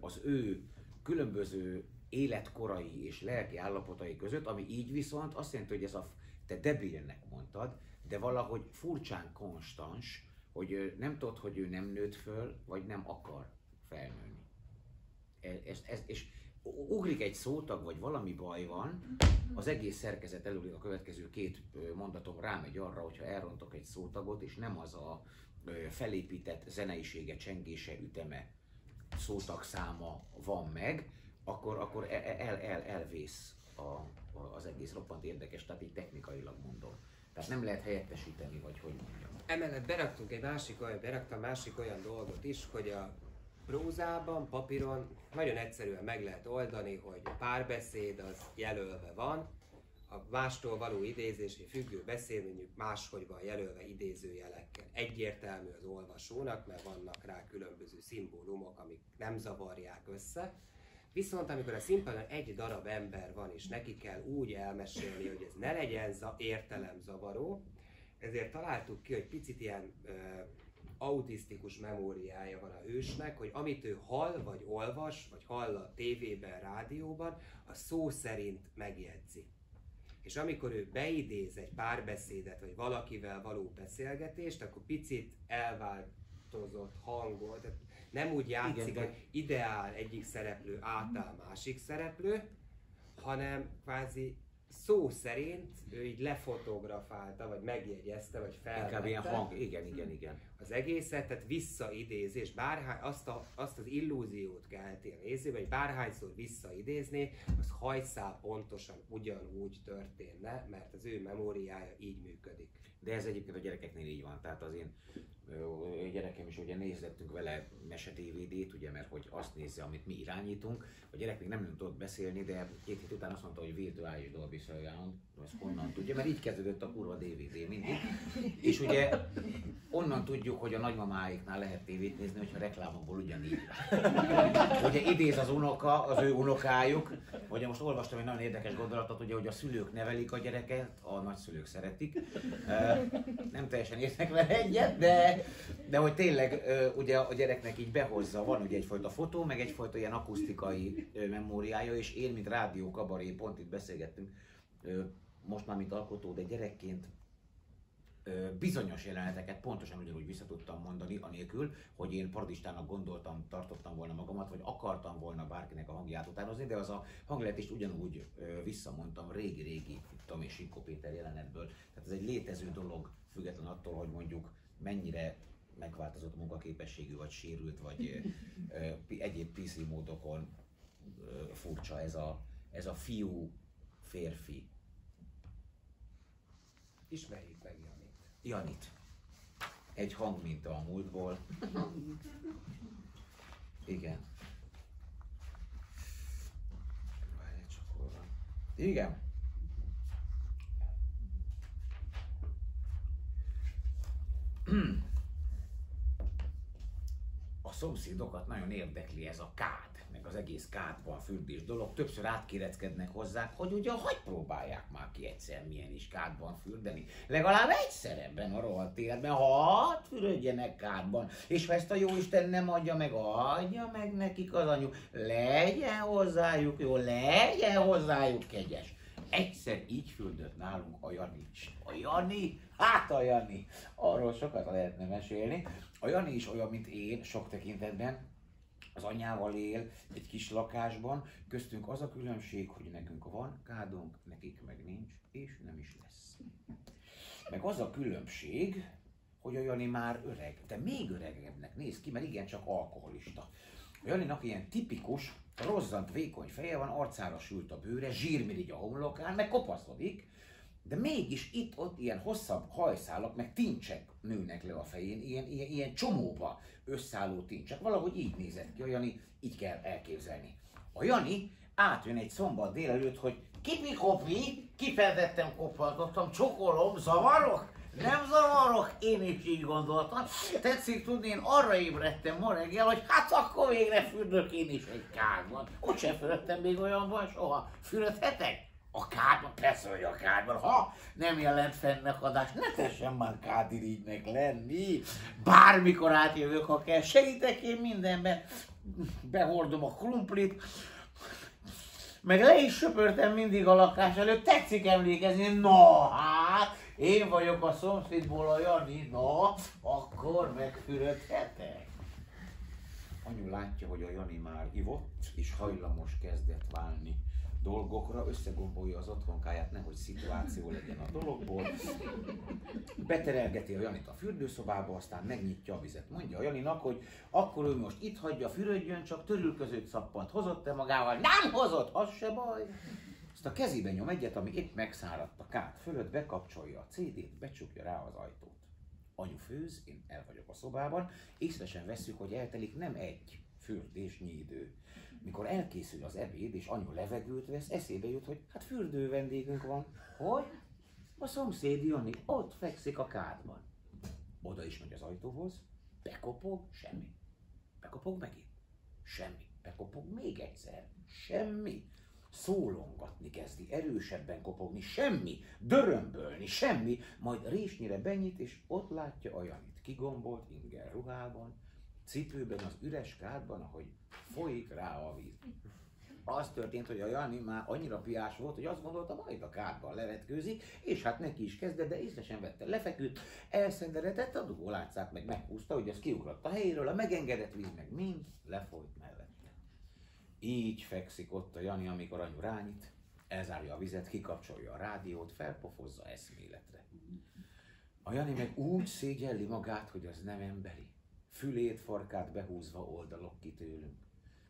az ő különböző életkorai és lelki állapotai között, ami így viszont azt jelenti, hogy ez a, te debilnek mondtad, de valahogy furcsán konstans, hogy nem tudod, hogy ő nem nőtt föl, vagy nem akar felnőni. Ez, ez, és ugrik egy szótag, vagy valami baj van, az egész szerkezet elugrik a következő két mondatom rámegy arra, hogyha elrontok egy szótagot, és nem az a felépített zeneisége, csengése, üteme, szótag száma van meg, akkor, akkor e, e, el, el, elvész a, az egész roppant érdekes, tehát így technikailag mondom. Tehát nem lehet helyettesíteni, vagy hogy mondjam.
Emellett beraktunk egy másik olyan, beraktam másik olyan dolgot is, hogy a prózában, papíron nagyon egyszerűen meg lehet oldani, hogy a párbeszéd az jelölve van, a mástól való idézési függő beszéd mondjuk máshogy van jelölve idézőjelekkel. Egyértelmű az olvasónak, mert vannak rá különböző szimbólumok, amik nem zavarják össze. Viszont amikor a színpadon egy darab ember van, és neki kell úgy elmesélni, hogy ez ne legyen za- értelemzavaró, ezért találtuk ki, hogy picit ilyen ö, autisztikus memóriája van a hősnek, hogy amit ő hall, vagy olvas, vagy hall a tévében, rádióban, a szó szerint megjegyzi. És amikor ő beidéz egy párbeszédet, vagy valakivel való beszélgetést, akkor picit elváltozott hangol, tehát nem úgy játszik, Igen, hogy ideál egyik szereplő, átáll másik szereplő, hanem kvázi szó szerint ő így lefotografálta, vagy megjegyezte, vagy felvette.
Inkább ilyen hang, igen, igen, igen.
Az egészet, tehát visszaidézés, bárhány, azt, a, azt az illúziót kelti a nézőbe, hogy bárhányszor visszaidézni, az hajszál pontosan ugyanúgy történne, mert az ő memóriája így működik.
De ez egyébként a gyerekeknél így van, tehát az én gyerekem is ugye nézzettünk vele mese DVD-t, ugye, mert hogy azt nézze, amit mi irányítunk. A gyerek még nem tudott beszélni, de két hét után azt mondta, hogy virtuális Dolby Surround, ezt honnan tudja, mert így kezdődött a kurva DVD mindig. És ugye onnan tudjuk, hogy a nagymamáiknál lehet tévét nézni, hogyha reklámokból ugyanígy. Ugye idéz az unoka, az ő unokájuk, ugye most olvastam egy nagyon érdekes gondolatot, ugye, hogy a szülők nevelik a gyereket, a nagyszülők szeretik. Nem teljesen értek vele egyet, de, de hogy tényleg ugye a gyereknek így behozza, van ugye egyfajta fotó, meg egyfajta ilyen akusztikai memóriája, és én, mint rádió kabaré, pont itt beszélgettünk, most már mint alkotó, de gyerekként bizonyos jeleneteket pontosan ugyanúgy vissza tudtam mondani, anélkül, hogy én paradistának gondoltam, tartottam volna magamat, vagy akartam volna bárkinek a hangját utánozni, de az a hangletést ugyanúgy visszamondtam régi-régi, tudom és Sinkó Péter jelenetből. Tehát ez egy létező dolog, független attól, hogy mondjuk mennyire megváltozott munkaképességű, vagy sérült, vagy egyéb PC módokon furcsa ez a, ez a fiú-férfi
Ismerjük meg Janit.
Egy hangminta a múltból. Igen. Igen. A szomszédokat nagyon érdekli ez a kád meg az egész kádban fürdés dolog, többször átkéreckednek hozzá, hogy ugye hogy próbálják már ki egyszer milyen is kádban fürdeni. Legalább egyszer ebben a rohadt életben, ha fürödjenek kádban, és ha ezt a Jóisten nem adja meg, adja meg nekik az anyu, legyen hozzájuk jó, legyen hozzájuk kegyes. Egyszer így fürdött nálunk a Jani is. A Jani? Hát a Jani! Arról sokat lehetne mesélni. A Jani is olyan, mint én, sok tekintetben, az anyával él egy kis lakásban, köztünk az a különbség, hogy nekünk van kádunk, nekik meg nincs, és nem is lesz. Meg az a különbség, hogy a Jani már öreg, de még öregebbnek néz ki, mert igen, csak alkoholista. A Janinak ilyen tipikus, rozzant vékony feje van, arcára sült a bőre, zsírmirigy a homlokán, meg kopaszodik, de mégis itt-ott ilyen hosszabb hajszálak, meg tincsek nőnek le a fején, ilyen, ilyen, ilyen csomóba összeálló tincsek. Valahogy így nézett ki, a Jani, így kell elképzelni. A Jani átjön egy szombat délelőtt, hogy kipi kopi, kifejezetten kopantottam, csokolom, zavarok? Nem zavarok, én is így gondoltam. Tetszik tudni, én arra ébredtem ma reggel, hogy hát akkor végre fürdök én is egy kádban. Ott sem fürödtem még olyanban soha. Fürödhetek? A kádban? Persze, hogy a kádban. Ha nem jelent fennakadás, ne tessen már kádirigynek lenni. Bármikor átjövök, ha kell. Segítek én mindenben. Behordom a krumplit, meg le is söpörtem mindig a lakás előtt, tetszik emlékezni, na hát, én vagyok a szomszédból a Jani, na, akkor megfürödhetek. Anyu látja, hogy a Jani már ivott, és hajlamos kezdett válni dolgokra, összegombolja az otthonkáját, nehogy szituáció legyen a dologból. Beterelgeti a Janit a fürdőszobába, aztán megnyitja a vizet. Mondja a Janinak, hogy akkor ő most itt hagyja, fürödjön, csak törülközőt szappant hozott-e magával? Nem hozott, az se baj. Azt a kezébe nyom egyet, ami épp megszáradt a kát fölött, bekapcsolja a CD-t, becsukja rá az ajtót. Anyu főz, én el vagyok a szobában, észre sem veszük, hogy eltelik nem egy fürdésnyi idő. Mikor elkészül az ebéd, és anyu levegőt vesz, eszébe jut, hogy hát fürdő vendégünk van. Hogy? A szomszéd Jani ott fekszik a kádban. Oda is megy az ajtóhoz, bekopog, semmi. Bekopog megint. Semmi. Bekopog még egyszer. Semmi. Szólongatni kezdi, erősebben kopogni, semmi, dörömbölni, semmi, majd résnyire benyit, és ott látja a Janit, kigombolt inger ruhában, cipőben az üres kádban, ahogy folyik rá a víz. Az történt, hogy a Jani már annyira piás volt, hogy azt gondolta, majd a kádban levetkőzik, és hát neki is kezdett, de észre sem vette. Lefeküdt, elszenderedett, a dugó látszát meg meghúzta, hogy az kiugrott a helyéről, a megengedett víz meg mind lefolyt mellette. Így fekszik ott a Jani, amikor anyu rányít, elzárja a vizet, kikapcsolja a rádiót, felpofozza eszméletre. A Jani meg úgy szégyelli magát, hogy az nem emberi. Fülét, farkát behúzva oldalok ki tőlünk.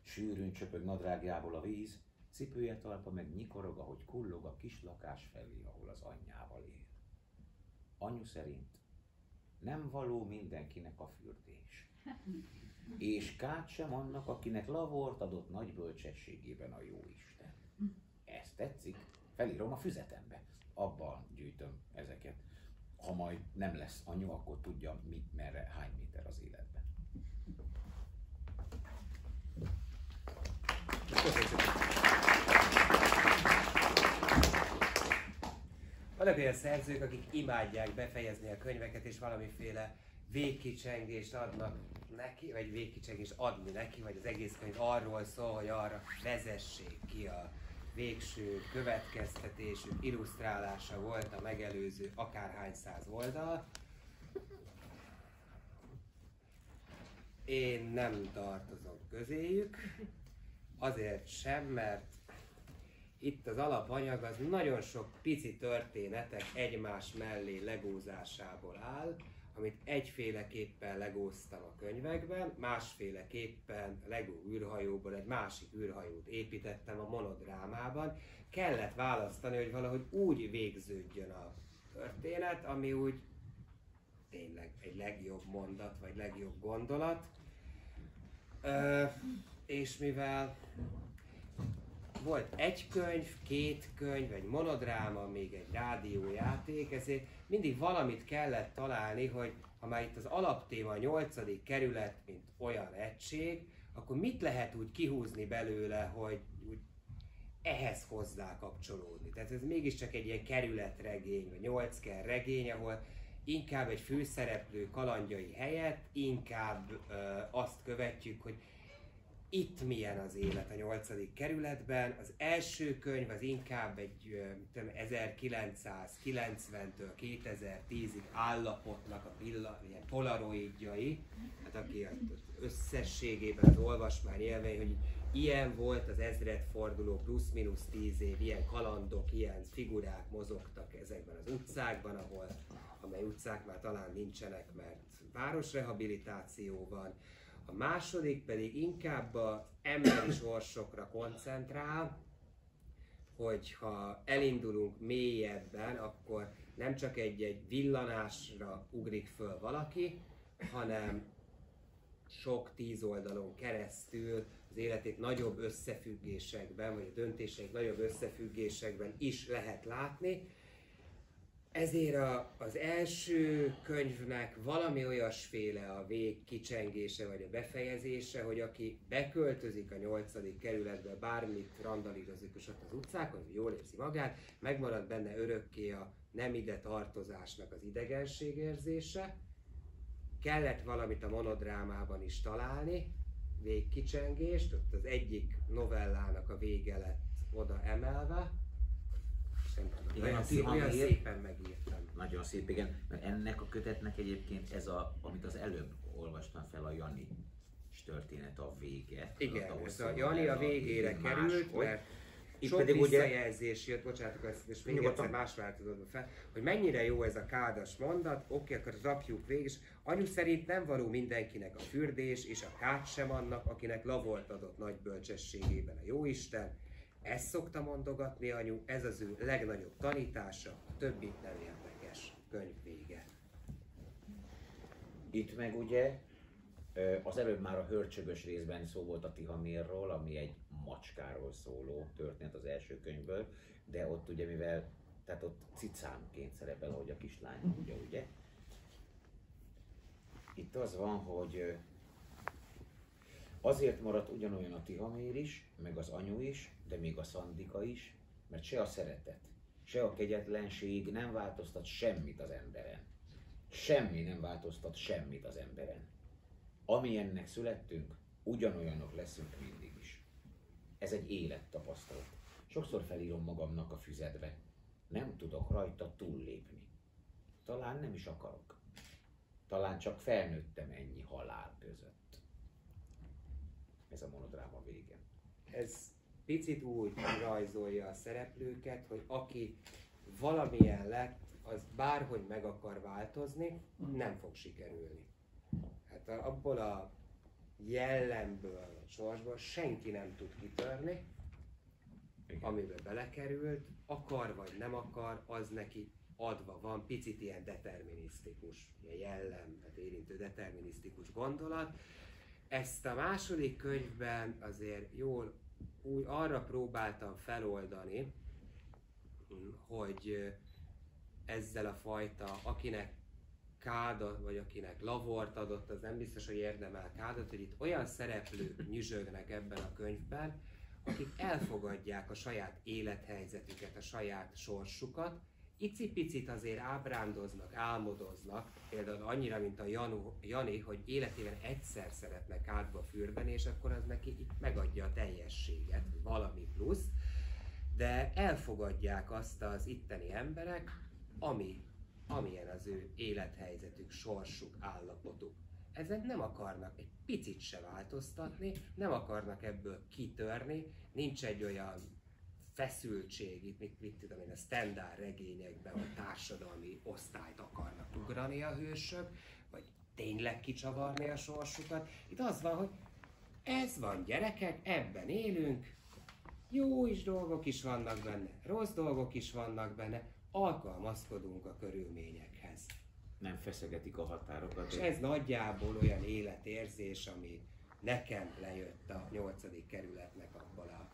Sűrűn csöpög nadrágjából a víz, cipője talpa meg nyikorog, ahogy kullog a kis lakás felé, ahol az anyjával él. Anyu szerint nem való mindenkinek a fürdés. És kát sem annak, akinek lavort adott nagy bölcsességében a jó Isten. Ez tetszik? Felírom a füzetembe. Abban gyűjtöm ezeket. Ha majd nem lesz anyu, akkor tudja, mit, merre, hány méter az életben.
Vannak olyan szerzők, akik imádják befejezni a könyveket, és valamiféle végkicsengést adnak neki, vagy végkicsengést adni neki, vagy az egész könyv arról szól, hogy arra vezessék ki a végső következtetésük, illusztrálása volt a megelőző akárhány száz oldal. Én nem tartozom közéjük, azért sem, mert itt az alapanyag az nagyon sok pici történetek egymás mellé legózásából áll, amit egyféleképpen legóztam a könyvekben, másféleképpen Lego űrhajóból egy másik űrhajót építettem a monodrámában. Kellett választani, hogy valahogy úgy végződjön a történet, ami úgy tényleg egy legjobb mondat, vagy legjobb gondolat. Ö, és mivel volt egy könyv, két könyv, egy monodráma, még egy rádiójáték, ezért mindig valamit kellett találni, hogy ha már itt az alaptéma a 8. kerület, mint olyan egység, akkor mit lehet úgy kihúzni belőle, hogy úgy ehhez hozzá kapcsolódni. Tehát ez mégiscsak egy ilyen kerületregény, vagy 8 kell regény, ahol inkább egy főszereplő kalandjai helyett inkább ö, azt követjük, hogy itt milyen az élet a 8. kerületben. Az első könyv az inkább egy tudom, 1990-től 2010-ig állapotnak a pillan, ilyen polaroidjai, hát aki összességében az olvasmány élmény, hogy ilyen volt az ezredforduló plusz-minusz 10 év, ilyen kalandok, ilyen figurák mozogtak ezekben az utcákban, ahol, amely utcák már talán nincsenek, mert városrehabilitáció van, a második pedig inkább az emberi sorsokra koncentrál, hogy ha elindulunk mélyebben, akkor nem csak egy-egy villanásra ugrik föl valaki, hanem sok tíz oldalon keresztül az életét nagyobb összefüggésekben, vagy a döntéseit nagyobb összefüggésekben is lehet látni. Ezért a, az első könyvnek valami olyasféle a vég kicsengése vagy a befejezése, hogy aki beköltözik a nyolcadik kerületbe, bármit randalírozik és ott az utcákon, jól érzi magát, megmarad benne örökké a nem ide tartozásnak az idegenség érzése. Kellett valamit a monodrámában is találni, végkicsengést, ott az egyik novellának a vége lett oda emelve,
Igen,
olyan,
a
szép, olyan szépen megírtam.
Nagyon szép, igen. Mert ennek a kötetnek egyébként ez a, amit az előbb olvastam fel, a Jani történet a vége.
Igen,
Tudod,
ez a Jani a végére
más,
került,
hogy-
mert
Itt
sok
pedig ugye-
visszajelzés jött, bocsánat, ezt és még egyszer más változatban fel, hogy mennyire jó ez a kádas mondat, oké, akkor rakjuk végig, és anyu szerint nem való mindenkinek a fürdés, és a kád sem annak, akinek lavolt adott nagy bölcsességében a jóisten. Ezt szokta mondogatni anyu, ez az ő legnagyobb tanítása, többi nem érdekes. Könyv vége.
Itt meg ugye az előbb már a hörcsögös részben szó volt a Tihamérról, ami egy macskáról szóló történet az első könyvből, de ott ugye mivel, tehát ott cicámként szerepel, ahogy a kislány mondja, ugye? Itt az van, hogy azért maradt ugyanolyan a Tihamér is, meg az anyu is, de még a Szandika is, mert se a szeretet, se a kegyetlenség nem változtat semmit az emberen. Semmi nem változtat semmit az emberen. Amilyennek születtünk, ugyanolyanok leszünk mindig is. Ez egy élettapasztalat. Sokszor felírom magamnak a füzedbe. Nem tudok rajta túllépni. Talán nem is akarok. Talán csak felnőttem ennyi halál között. Ez a monodráma vége.
ez picit úgy rajzolja a szereplőket, hogy aki valamilyen lett, az bárhogy meg akar változni, nem fog sikerülni. Hát a- abból a jellemből, a sorsból senki nem tud kitörni,
Igen.
amiben belekerült, akar vagy nem akar, az neki adva van, picit ilyen determinisztikus, ilyen jellemet érintő determinisztikus gondolat. Ezt a második könyvben azért jól úgy arra próbáltam feloldani, hogy ezzel a fajta, akinek kádat, vagy akinek lavort adott, az nem biztos, hogy érdemel kádat, hogy itt olyan szereplők nyüzsögnek ebben a könyvben, akik elfogadják a saját élethelyzetüket, a saját sorsukat, icipicit azért ábrándoznak, álmodoznak, például annyira, mint a Janu, Jani, hogy életében egyszer szeretne kádba fürdeni, és akkor az neki megadja a teljességet, valami plusz, de elfogadják azt az itteni emberek, ami, amilyen az ő élethelyzetük, sorsuk, állapotuk. Ezen nem akarnak egy picit se változtatni, nem akarnak ebből kitörni, nincs egy olyan feszültség, itt mit, mit tudom én, a standard regényekben, hogy társadalmi osztályt akarnak ugrani a hősök, vagy tényleg kicsavarni a sorsukat. Itt az van, hogy ez van gyerekek, ebben élünk, jó is dolgok is vannak benne, rossz dolgok is vannak benne, alkalmazkodunk a körülményekhez.
Nem feszegetik a határokat.
És ez nagyjából olyan életérzés, ami nekem lejött a nyolcadik kerületnek abból a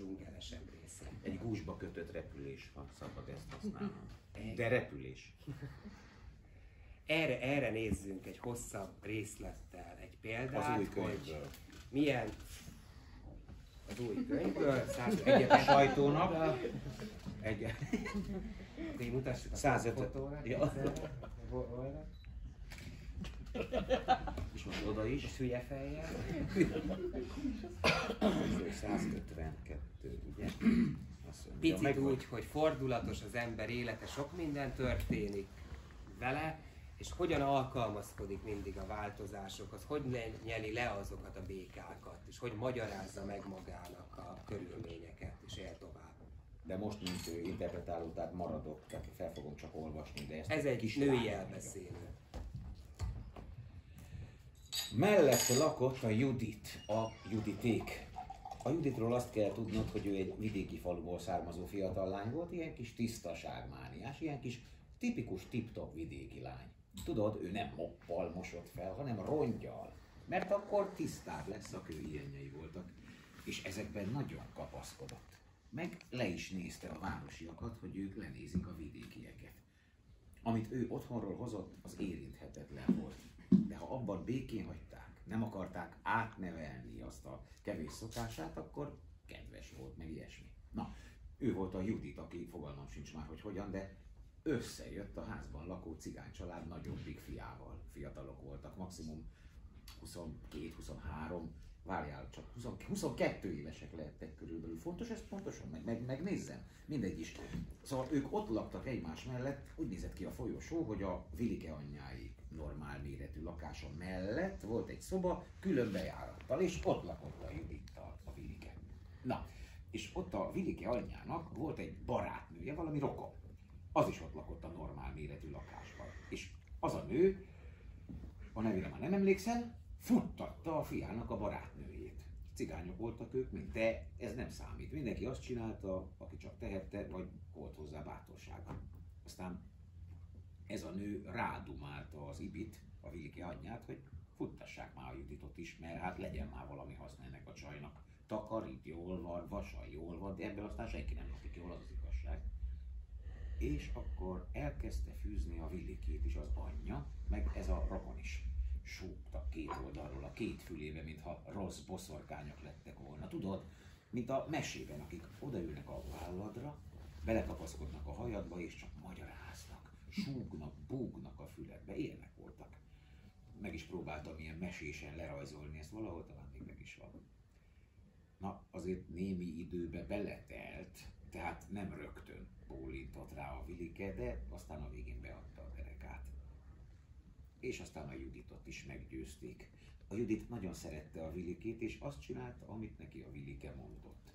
dzsungelesebb részén.
Egy gúzsba kötött repülés, ha szabad ezt használnom. De repülés.
Erre, erre nézzünk egy hosszabb részlettel egy példát,
Az új könyvből.
milyen az új könyvből, 101
A sajtónak egy,
Én mutassuk a
150.
fotóra,
Ja.
egyszerre. Hol- hol van?
És most oda is,
És hülye fejjel.
152, ugye? Mondja,
Picit
meg
úgy, hogy fordulatos az ember élete, sok minden történik vele, és hogyan alkalmazkodik mindig a változásokhoz, hogy nyeli le azokat a békákat, és hogy magyarázza meg magának a körülményeket, és él tovább.
De most, mint interpretáló, tehát maradok, tehát fel fogom csak olvasni, de ezt
Ez egy
kis
női elbeszélő.
Mellette lakott a Judit, a Juditék. A Juditról azt kell tudnod, hogy ő egy vidéki faluból származó fiatal lány volt, ilyen kis tisztaságmániás, ilyen kis tipikus tip-top vidéki lány. Tudod, ő nem moppal mosott fel, hanem rongyal, mert akkor tisztább lesz, a ilyenjei voltak. És ezekben nagyon kapaszkodott. Meg le is nézte a városiakat, hogy ők lenézik a vidékieket.
amit ő otthonról hozott, az érinthetetlen volt. De ha abban békén hagyták, nem akarták átnevelni azt a kevés szokását, akkor kedves volt, meg ilyesmi. Na, ő volt a Judit, aki fogalmam sincs már, hogy hogyan, de összejött a házban lakó cigány család nagyobbik fiával. Fiatalok voltak, maximum 22-23, várjál, csak 20, 22 évesek lehettek körülbelül. Fontos ezt pontosan, meg, meg, megnézzem, mindegy is. Szóval ők ott laktak egymás mellett, úgy nézett ki a folyosó, hogy a Vilike anyjái normál méretű lakása mellett volt egy szoba, külön bejárattal, és ott lakott a Judittal a Vilike. Na, és ott a Vilike anyjának volt egy barátnője, valami rokon. Az is ott lakott a normál méretű lakásban. És az a nő, a nevére már nem emlékszel, futtatta a fiának a barátnőjét. Cigányok voltak ők, mint de ez nem számít. Mindenki azt csinálta, aki csak tehette, vagy volt hozzá bátorsága. Aztán ez a nő rádumálta az Ibit, a Vilki anyját, hogy futtassák már a Juditot is, mert hát legyen már valami haszna ennek a csajnak. Takarít jól van, vasal jól van, de ebből aztán senki nem lakik jól, az az igazság. És akkor elkezdte fűzni a Villikét is az anyja, meg ez a rokon is súgtak két oldalról a két fülébe, mintha rossz boszorkányok lettek volna. Tudod, mint a mesében, akik odaülnek a válladra, belekapaszkodnak a hajadba, és csak magyaráznak, súgnak, búgnak a füledbe. Ilyenek voltak. Meg is próbáltam ilyen mesésen lerajzolni, ezt valahol talán még meg is van. Na, azért némi időbe beletelt, tehát nem rögtön bólintott rá a vilike, de aztán a végén beadta a derekát és aztán a Juditot is meggyőzték. A Judit nagyon szerette a Vilikét, és azt csinálta, amit neki a Vilike mondott.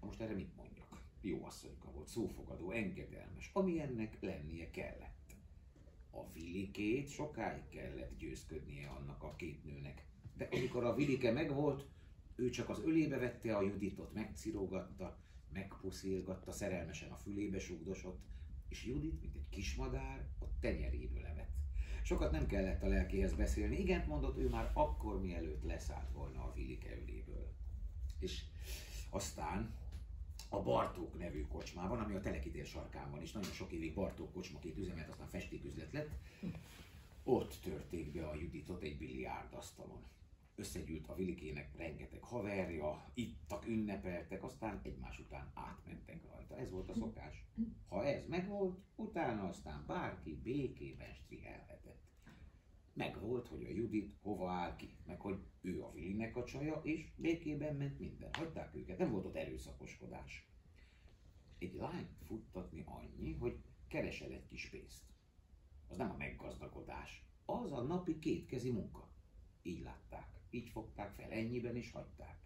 Most erre mit mondjak? Jó asszonyka volt, szófogadó, engedelmes, ami ennek lennie kellett. A Vilikét sokáig kellett győzködnie annak a két nőnek. De amikor a Vilike megvolt, ő csak az ölébe vette a Juditot, megcirógatta, megpuszilgatta, szerelmesen a fülébe sugdosott, és Judit, mint egy kismadár, a tenyeréből evett. Sokat nem kellett a lelkéhez beszélni. Igent mondott ő már akkor, mielőtt leszállt volna a Vilike üléből. És aztán a Bartók nevű kocsmában, ami a Telekitér sarkán van, és nagyon sok évig Bartók kocsmaként üzemelt, aztán festéküzlet lett, ott törték be a Juditot egy biliárdasztalon. Összegyűlt a Vilikének rengeteg haverja, ittak, ünnepeltek, aztán egymás után átmentek rajta. Ez volt a szokás. Ha ez megvolt, utána aztán bárki békében strihelhetett. Megvolt, hogy a Judit hova áll ki, meg hogy ő a Vilinek a csaja, és békében ment minden. Hagyták őket, nem volt ott erőszakoskodás. Egy lányt futtatni annyi, hogy keresel egy kis pénzt. Az nem a meggazdagodás. Az a napi kétkezi munka. Így látták, így fogták fel, ennyiben is hagyták.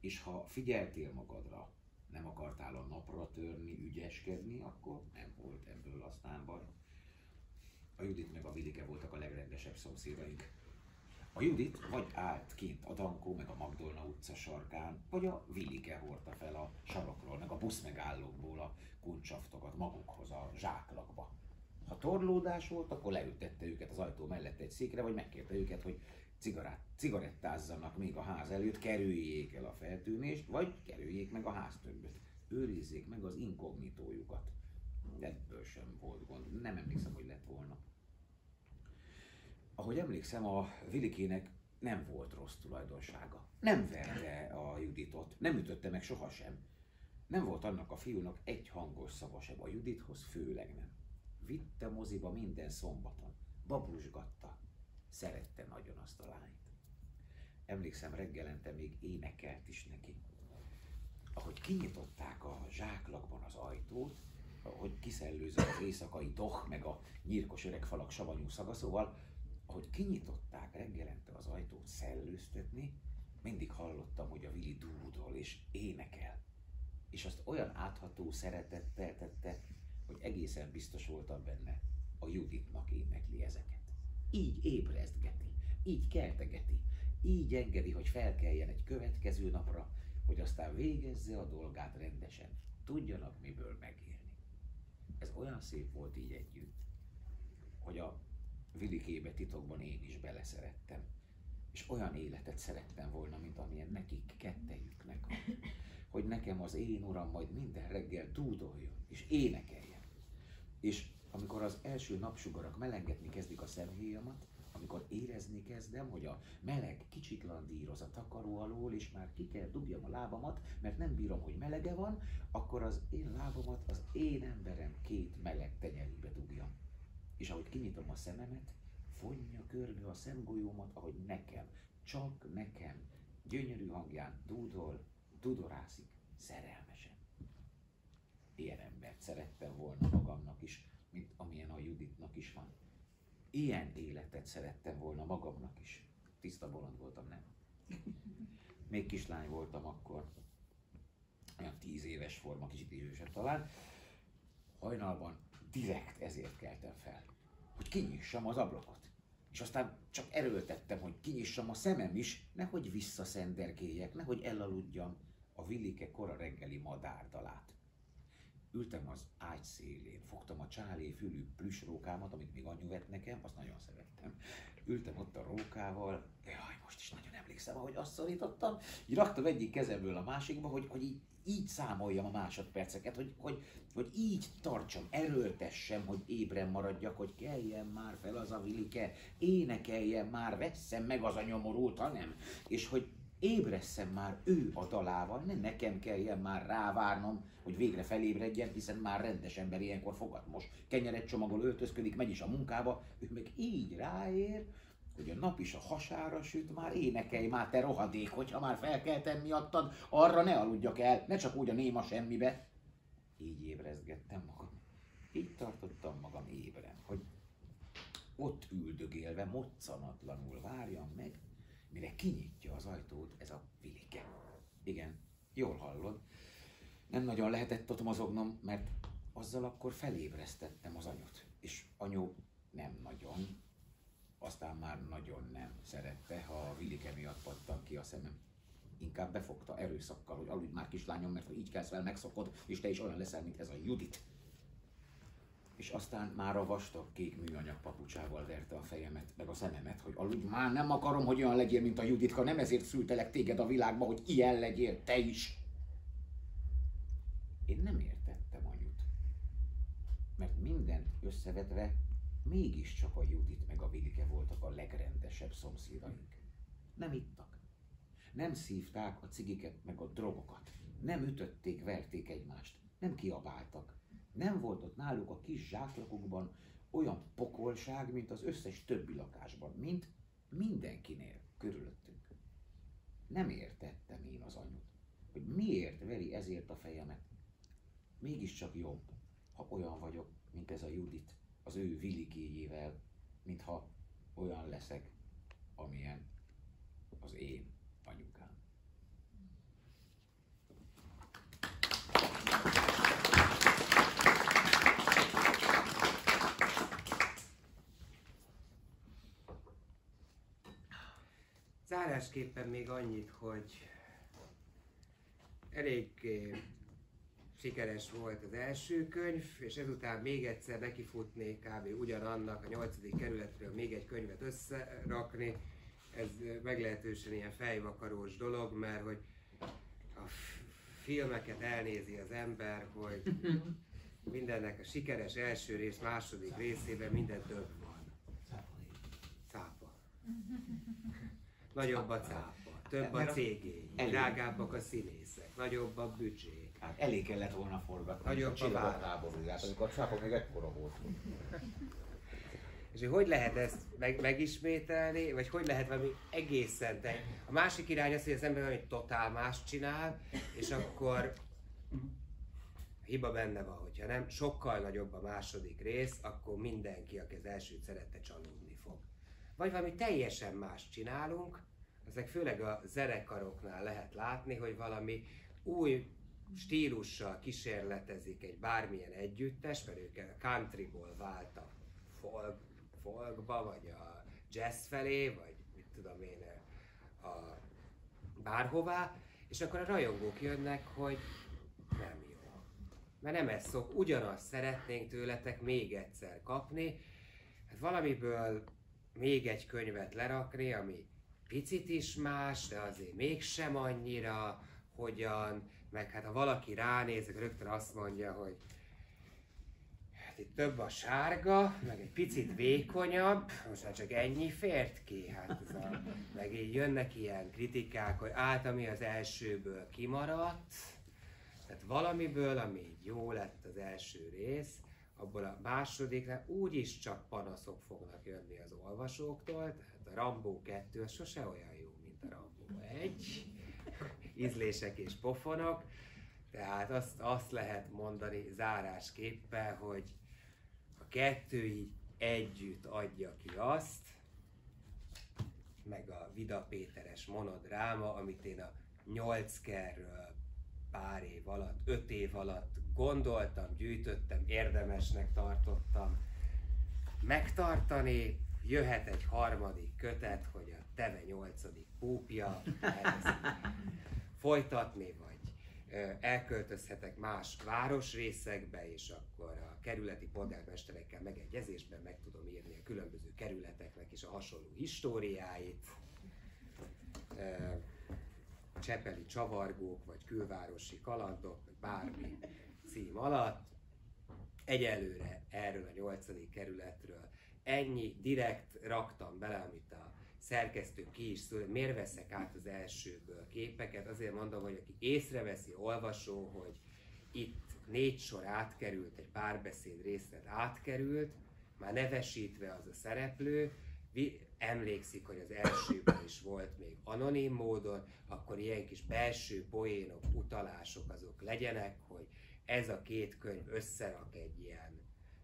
És ha figyeltél magadra, nem akartál a napra törni, ügyeskedni, akkor nem volt ebből aztán baj. A Judit meg a Vilike voltak a legrendesebb szomszédaink. A Judit vagy állt kint a Dankó meg a Magdolna utca sarkán, vagy a Vilike hordta fel a sarokról, meg a buszmegállókból a kuncsaftokat magukhoz a zsáklakba. Ha torlódás volt, akkor leültette őket az ajtó mellett egy székre, vagy megkérte őket, hogy cigarát, cigarettázzanak még a ház előtt, kerüljék el a feltűnést, vagy kerüljék meg a ház többet. Őrizzék meg az inkognitójukat. Ebből sem volt gond. Nem emlékszem, hogy lett volna. Ahogy emlékszem, a Vilikének nem volt rossz tulajdonsága. Nem verte a Juditot, nem ütötte meg sohasem. Nem volt annak a fiúnak egy hangos szava sem a Judithoz, főleg nem. Vitte moziba minden szombaton, babrusgatta, Szerette nagyon azt a lányt. Emlékszem, reggelente még énekelt is neki. Ahogy kinyitották a zsáklakban az ajtót, hogy kiszellőzött az éjszakai doh, meg a nyírkos öreg falak savanyú szaga, szóval, ahogy kinyitották reggelente az ajtót szellőztetni, mindig hallottam, hogy a Vili dúdol és énekel. És azt olyan átható szeretettel tette, hogy egészen biztos voltam benne, a Juditnak énekli ezeket így ébrezgeti, így keltegeti, így engedi, hogy felkeljen egy következő napra, hogy aztán végezze a dolgát rendesen, tudjanak miből megélni. Ez olyan szép volt így együtt, hogy a Vilikébe titokban én is beleszerettem. És olyan életet szerettem volna, mint amilyen nekik kettejüknek van. Hogy nekem az én uram majd minden reggel dúdoljon, és énekeljen. És amikor az első napsugarak melengetni kezdik a szemhéjamat, amikor érezni kezdem, hogy a meleg kicsit landíroz a takaró alól, és már ki kell dugjam a lábamat, mert nem bírom, hogy melege van, akkor az én lábamat az én emberem két meleg tenyerébe dugjam. És ahogy kinyitom a szememet, fonja körbe a szemgolyómat, ahogy nekem, csak nekem, gyönyörű hangján dúdol, dudorászik, szerelmesen. Ilyen embert szerettem volna magamnak is, mint amilyen a Juditnak is van. Ilyen életet szerettem volna magamnak is. Tiszta bolond voltam, nem? Még kislány voltam akkor, olyan tíz éves forma, kicsit idősebb talán. Hajnalban direkt ezért keltem fel, hogy kinyissam az ablakot. És aztán csak erőltettem, hogy kinyissam a szemem is, nehogy visszaszendergéljek, nehogy elaludjam a Villike kora reggeli madárdalát. Ültem az ágy szélén, fogtam a csálé fülű plüssrókámat, amit még anyu vett nekem, azt nagyon szerettem. Ültem ott a rókával, jaj, most is nagyon emlékszem, ahogy azt szorítottam. Így raktam egyik kezemből a másikba, hogy, hogy így, így számoljam a másodperceket, hogy, hogy, hogy így tartsam, erőltessem, hogy ébren maradjak, hogy keljen már fel az a vilike, énekeljen már, vessem meg az a nyomorult, hanem, és hogy ébresszem már ő a dalával, ne nekem kelljen már rávárnom, hogy végre felébredjen, hiszen már rendes ember ilyenkor fogat most. Kenyeret csomagol, öltözködik, megy is a munkába, ő meg így ráér, hogy a nap is a hasára süt, már énekelj már te rohadék, hogyha már felkeltem miattad, arra ne aludjak el, ne csak úgy a néma semmibe. Így ébrezgettem magam. Így tartottam magam ébren, hogy ott üldögélve, moccanatlanul várjam meg, mire kinyitja az ajtót ez a vilike. Igen, jól hallod. Nem nagyon lehetett ott mozognom, mert azzal akkor felébresztettem az anyut. És anyu nem nagyon, aztán már nagyon nem szerette, ha a vilike miatt pattan ki a szemem. Inkább befogta erőszakkal, hogy aludj már kislányom, mert ha így kelsz fel, megszokod, és te is olyan leszel, mint ez a Judit és aztán már a vastag kék műanyag papucsával verte a fejemet, meg a szememet, hogy aludj már, nem akarom, hogy olyan legyél, mint a Juditka, nem ezért szültelek téged a világba, hogy ilyen legyél, te is. Én nem értettem anyut, mert mindent összevetve mégiscsak a Judit meg a Vilike voltak a legrendesebb szomszédaink. Nem ittak, nem szívták a cigiket meg a drogokat, nem ütötték, verték egymást, nem kiabáltak, nem volt ott náluk a kis zsáklakukban olyan pokolság, mint az összes többi lakásban, mint mindenkinél körülöttünk. Nem értettem én az anyut, hogy miért veri ezért a fejemet. Mégiscsak jobb, ha olyan vagyok, mint ez a Judit, az ő vilikéjével, mintha olyan leszek, amilyen az én
Zárásképpen még annyit, hogy elég sikeres volt az első könyv, és ezután még egyszer nekifutnék kb. ugyanannak a nyolcadik kerületről még egy könyvet összerakni. Ez meglehetősen ilyen fejvakarós dolog, mert hogy a filmeket elnézi az ember, hogy mindennek a sikeres első rész, második részében minden több van. Cápa. Nagyobb a cápa, több a cégé, drágábbak a színészek, nagyobb a büdzsé.
Hát elég kellett volna forgatni.
Nagyobb a vár.
háborúját, amikor a csápok még ekkora volt.
És hogy hogy lehet ezt meg, megismételni, vagy hogy lehet valami egészen te... A másik irány az, hogy az ember valami totál más csinál, és akkor hiba benne van, hogyha nem, sokkal nagyobb a második rész, akkor mindenki, aki az elsőt szerette, csalódni. Vagy valami teljesen más csinálunk, ezek főleg a zenekaroknál lehet látni, hogy valami új stílussal kísérletezik egy bármilyen együttes, mert ők a countryból váltak. Folk, folkba, vagy a jazz felé, vagy mit tudom én, a bárhová, és akkor a rajongók jönnek, hogy nem jó. Mert nem ez szok, ugyanazt szeretnénk tőletek még egyszer kapni, hát valamiből még egy könyvet lerakni, ami picit is más, de azért mégsem annyira, hogyan, meg hát ha valaki ránéz, rögtön azt mondja, hogy itt több a sárga, meg egy picit vékonyabb, most már csak ennyi fért ki, hát ez a, meg így jönnek ilyen kritikák, hogy át, ami az elsőből kimaradt, tehát valamiből, ami jó lett az első rész, abból a másodikra úgyis csak panaszok fognak jönni az olvasóktól, tehát a Rambo 2 az sose olyan jó, mint a Rambo 1, ízlések és pofonok, tehát azt, azt lehet mondani zárásképpen, hogy a kettő így együtt adja ki azt, meg a Vida Péteres monodráma, amit én a 8 kerről pár év alatt, öt év alatt gondoltam, gyűjtöttem, érdemesnek tartottam megtartani. Jöhet egy harmadik kötet, hogy a Teve nyolcadik púpja, folytatni, vagy elköltözhetek más városrészekbe, és akkor a kerületi polgármesterekkel megegyezésben meg tudom írni a különböző kerületeknek is a hasonló históriáit. Csepeli csavargók, vagy külvárosi kalandok, vagy bármi cím alatt. Egyelőre erről a nyolcadik kerületről ennyi direkt raktam bele, amit a szerkesztő ki is szól, miért veszek át az elsőből képeket, azért mondom, hogy aki észreveszi, olvasó, hogy itt négy sor átkerült, egy párbeszéd részlet átkerült, már nevesítve az a szereplő, emlékszik, hogy az elsőben is volt még anonim módon, akkor ilyen kis belső poénok, utalások azok legyenek, hogy ez a két könyv összerak egy ilyen,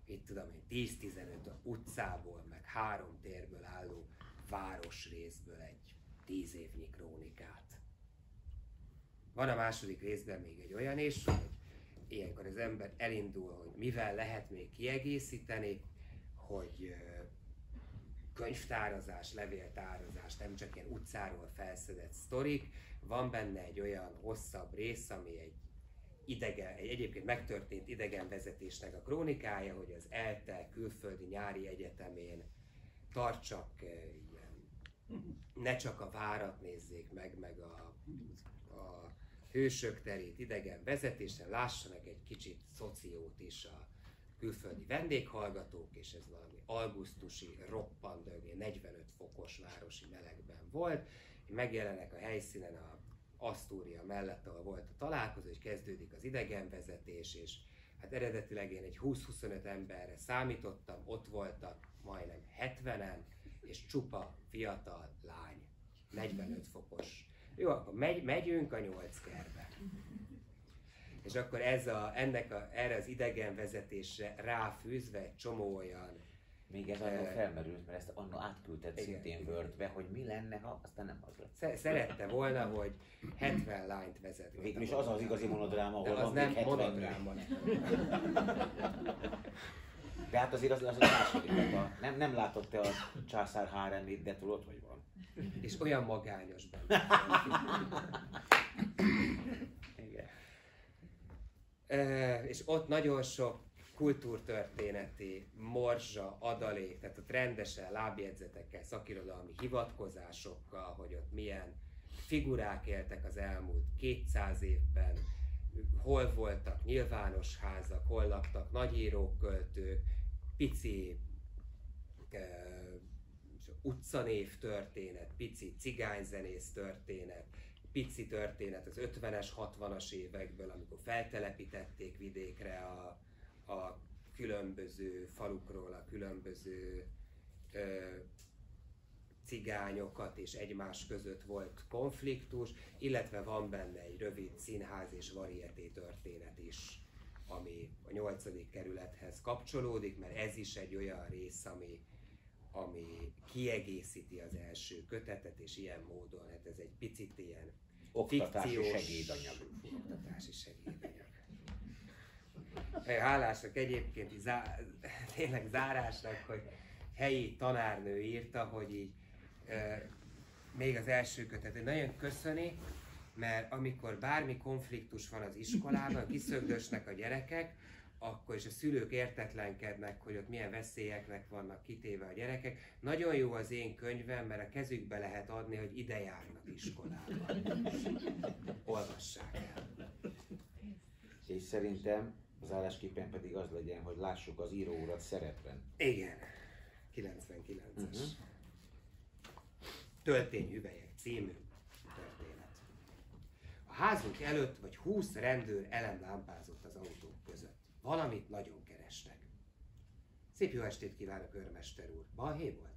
mit tudom én, 10-15 utcából, meg három térből álló városrészből egy tíz évnyi krónikát. Van a második részben még egy olyan is, hogy ilyenkor az ember elindul, hogy mivel lehet még kiegészíteni, hogy könyvtározás, levéltározás, nem csak ilyen utcáról felszedett sztorik, van benne egy olyan hosszabb rész, ami egy idegen, egy egyébként megtörtént idegenvezetésnek a krónikája, hogy az ELTE külföldi nyári egyetemén tartsak ne csak a várat nézzék meg, meg a, a hősök terét idegen vezetésen, lássanak egy kicsit szociót is a külföldi vendéghallgatók, és ez valami augusztusi roppandögé 45 fokos városi melegben volt. Megjelenek a helyszínen a Asztúria mellett, ahol volt a találkozó, és kezdődik az idegenvezetés, és hát eredetileg én egy 20-25 emberre számítottam, ott voltak majdnem 70-en, és csupa fiatal lány, 45 fokos. Jó, akkor megy, megyünk a nyolc kerbe. És akkor ez a, ennek a, erre az idegenvezetésre ráfűzve egy csomó olyan
még ez annól felmerült, mert ezt annól átküldted igen, szintén Wordbe, hogy mi lenne, ha aztán nem az
lett. Szerette volna, hogy 70 lányt vezet.
Végül is az az igazi monodráma, ahol
az nem monodráma.
De hát azért az, az a második, nem, nem látod te a császár háremét, de tudod, hogy van.
És olyan magányos benne. És ott nagyon sok kultúrtörténeti morzsa, adalék, tehát ott rendesen lábjegyzetekkel, szakirodalmi hivatkozásokkal, hogy ott milyen figurák éltek az elmúlt 200 évben, hol voltak nyilvános házak, hol laktak nagyírók, költők, pici utcanév történet, pici cigányzenész történet, pici történet az 50-es, 60-as évekből, amikor feltelepítették vidékre a, a különböző falukról, a különböző uh, cigányokat, és egymás között volt konfliktus, illetve van benne egy rövid színház és varieté történet is ami a nyolcadik kerülethez kapcsolódik, mert ez is egy olyan rész, ami, ami kiegészíti az első kötetet, és ilyen módon, hát ez egy picit ilyen
Oktatási fikciós... segédanyag.
Oktatási segédanyag. Hálásnak egyébként zá, tényleg zárásnak, hogy helyi tanárnő írta, hogy így e, még az első kötet, nagyon köszöni, mert amikor bármi konfliktus van az iskolában, kiszögdösnek a gyerekek, akkor is a szülők értetlenkednek, hogy ott milyen veszélyeknek vannak kitéve a gyerekek. Nagyon jó az én könyvem, mert a kezükbe lehet adni, hogy ide járnak iskolába. Olvassák el.
És szerintem
Az állásképpen pedig az legyen, hogy lássuk az író urat szerepben.
Igen, 99-es.
Mhm.
Töltényhüvelyek című történet. A házunk előtt vagy 20 rendőr elemlámpázott az között. Valamit nagyon kerestek. Szép jó estét kívánok, őrmester úr. Balhé volt?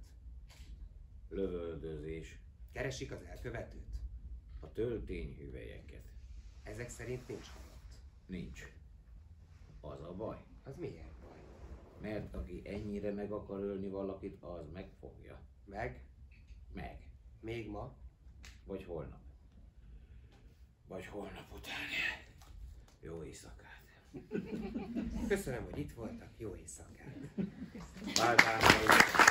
Lövöldözés,
Keresik az elkövetőt?
a töltényhüvelyeket.
Ezek szerint nincs halott.
Nincs. Az a baj.
Az milyen baj?
Mert aki ennyire meg akar ölni valakit, az megfogja.
Meg?
Meg.
Még ma?
Vagy holnap. Vagy holnap után. Jó éjszakát.
Köszönöm, hogy itt voltak. Jó éjszakát.
Bye bye.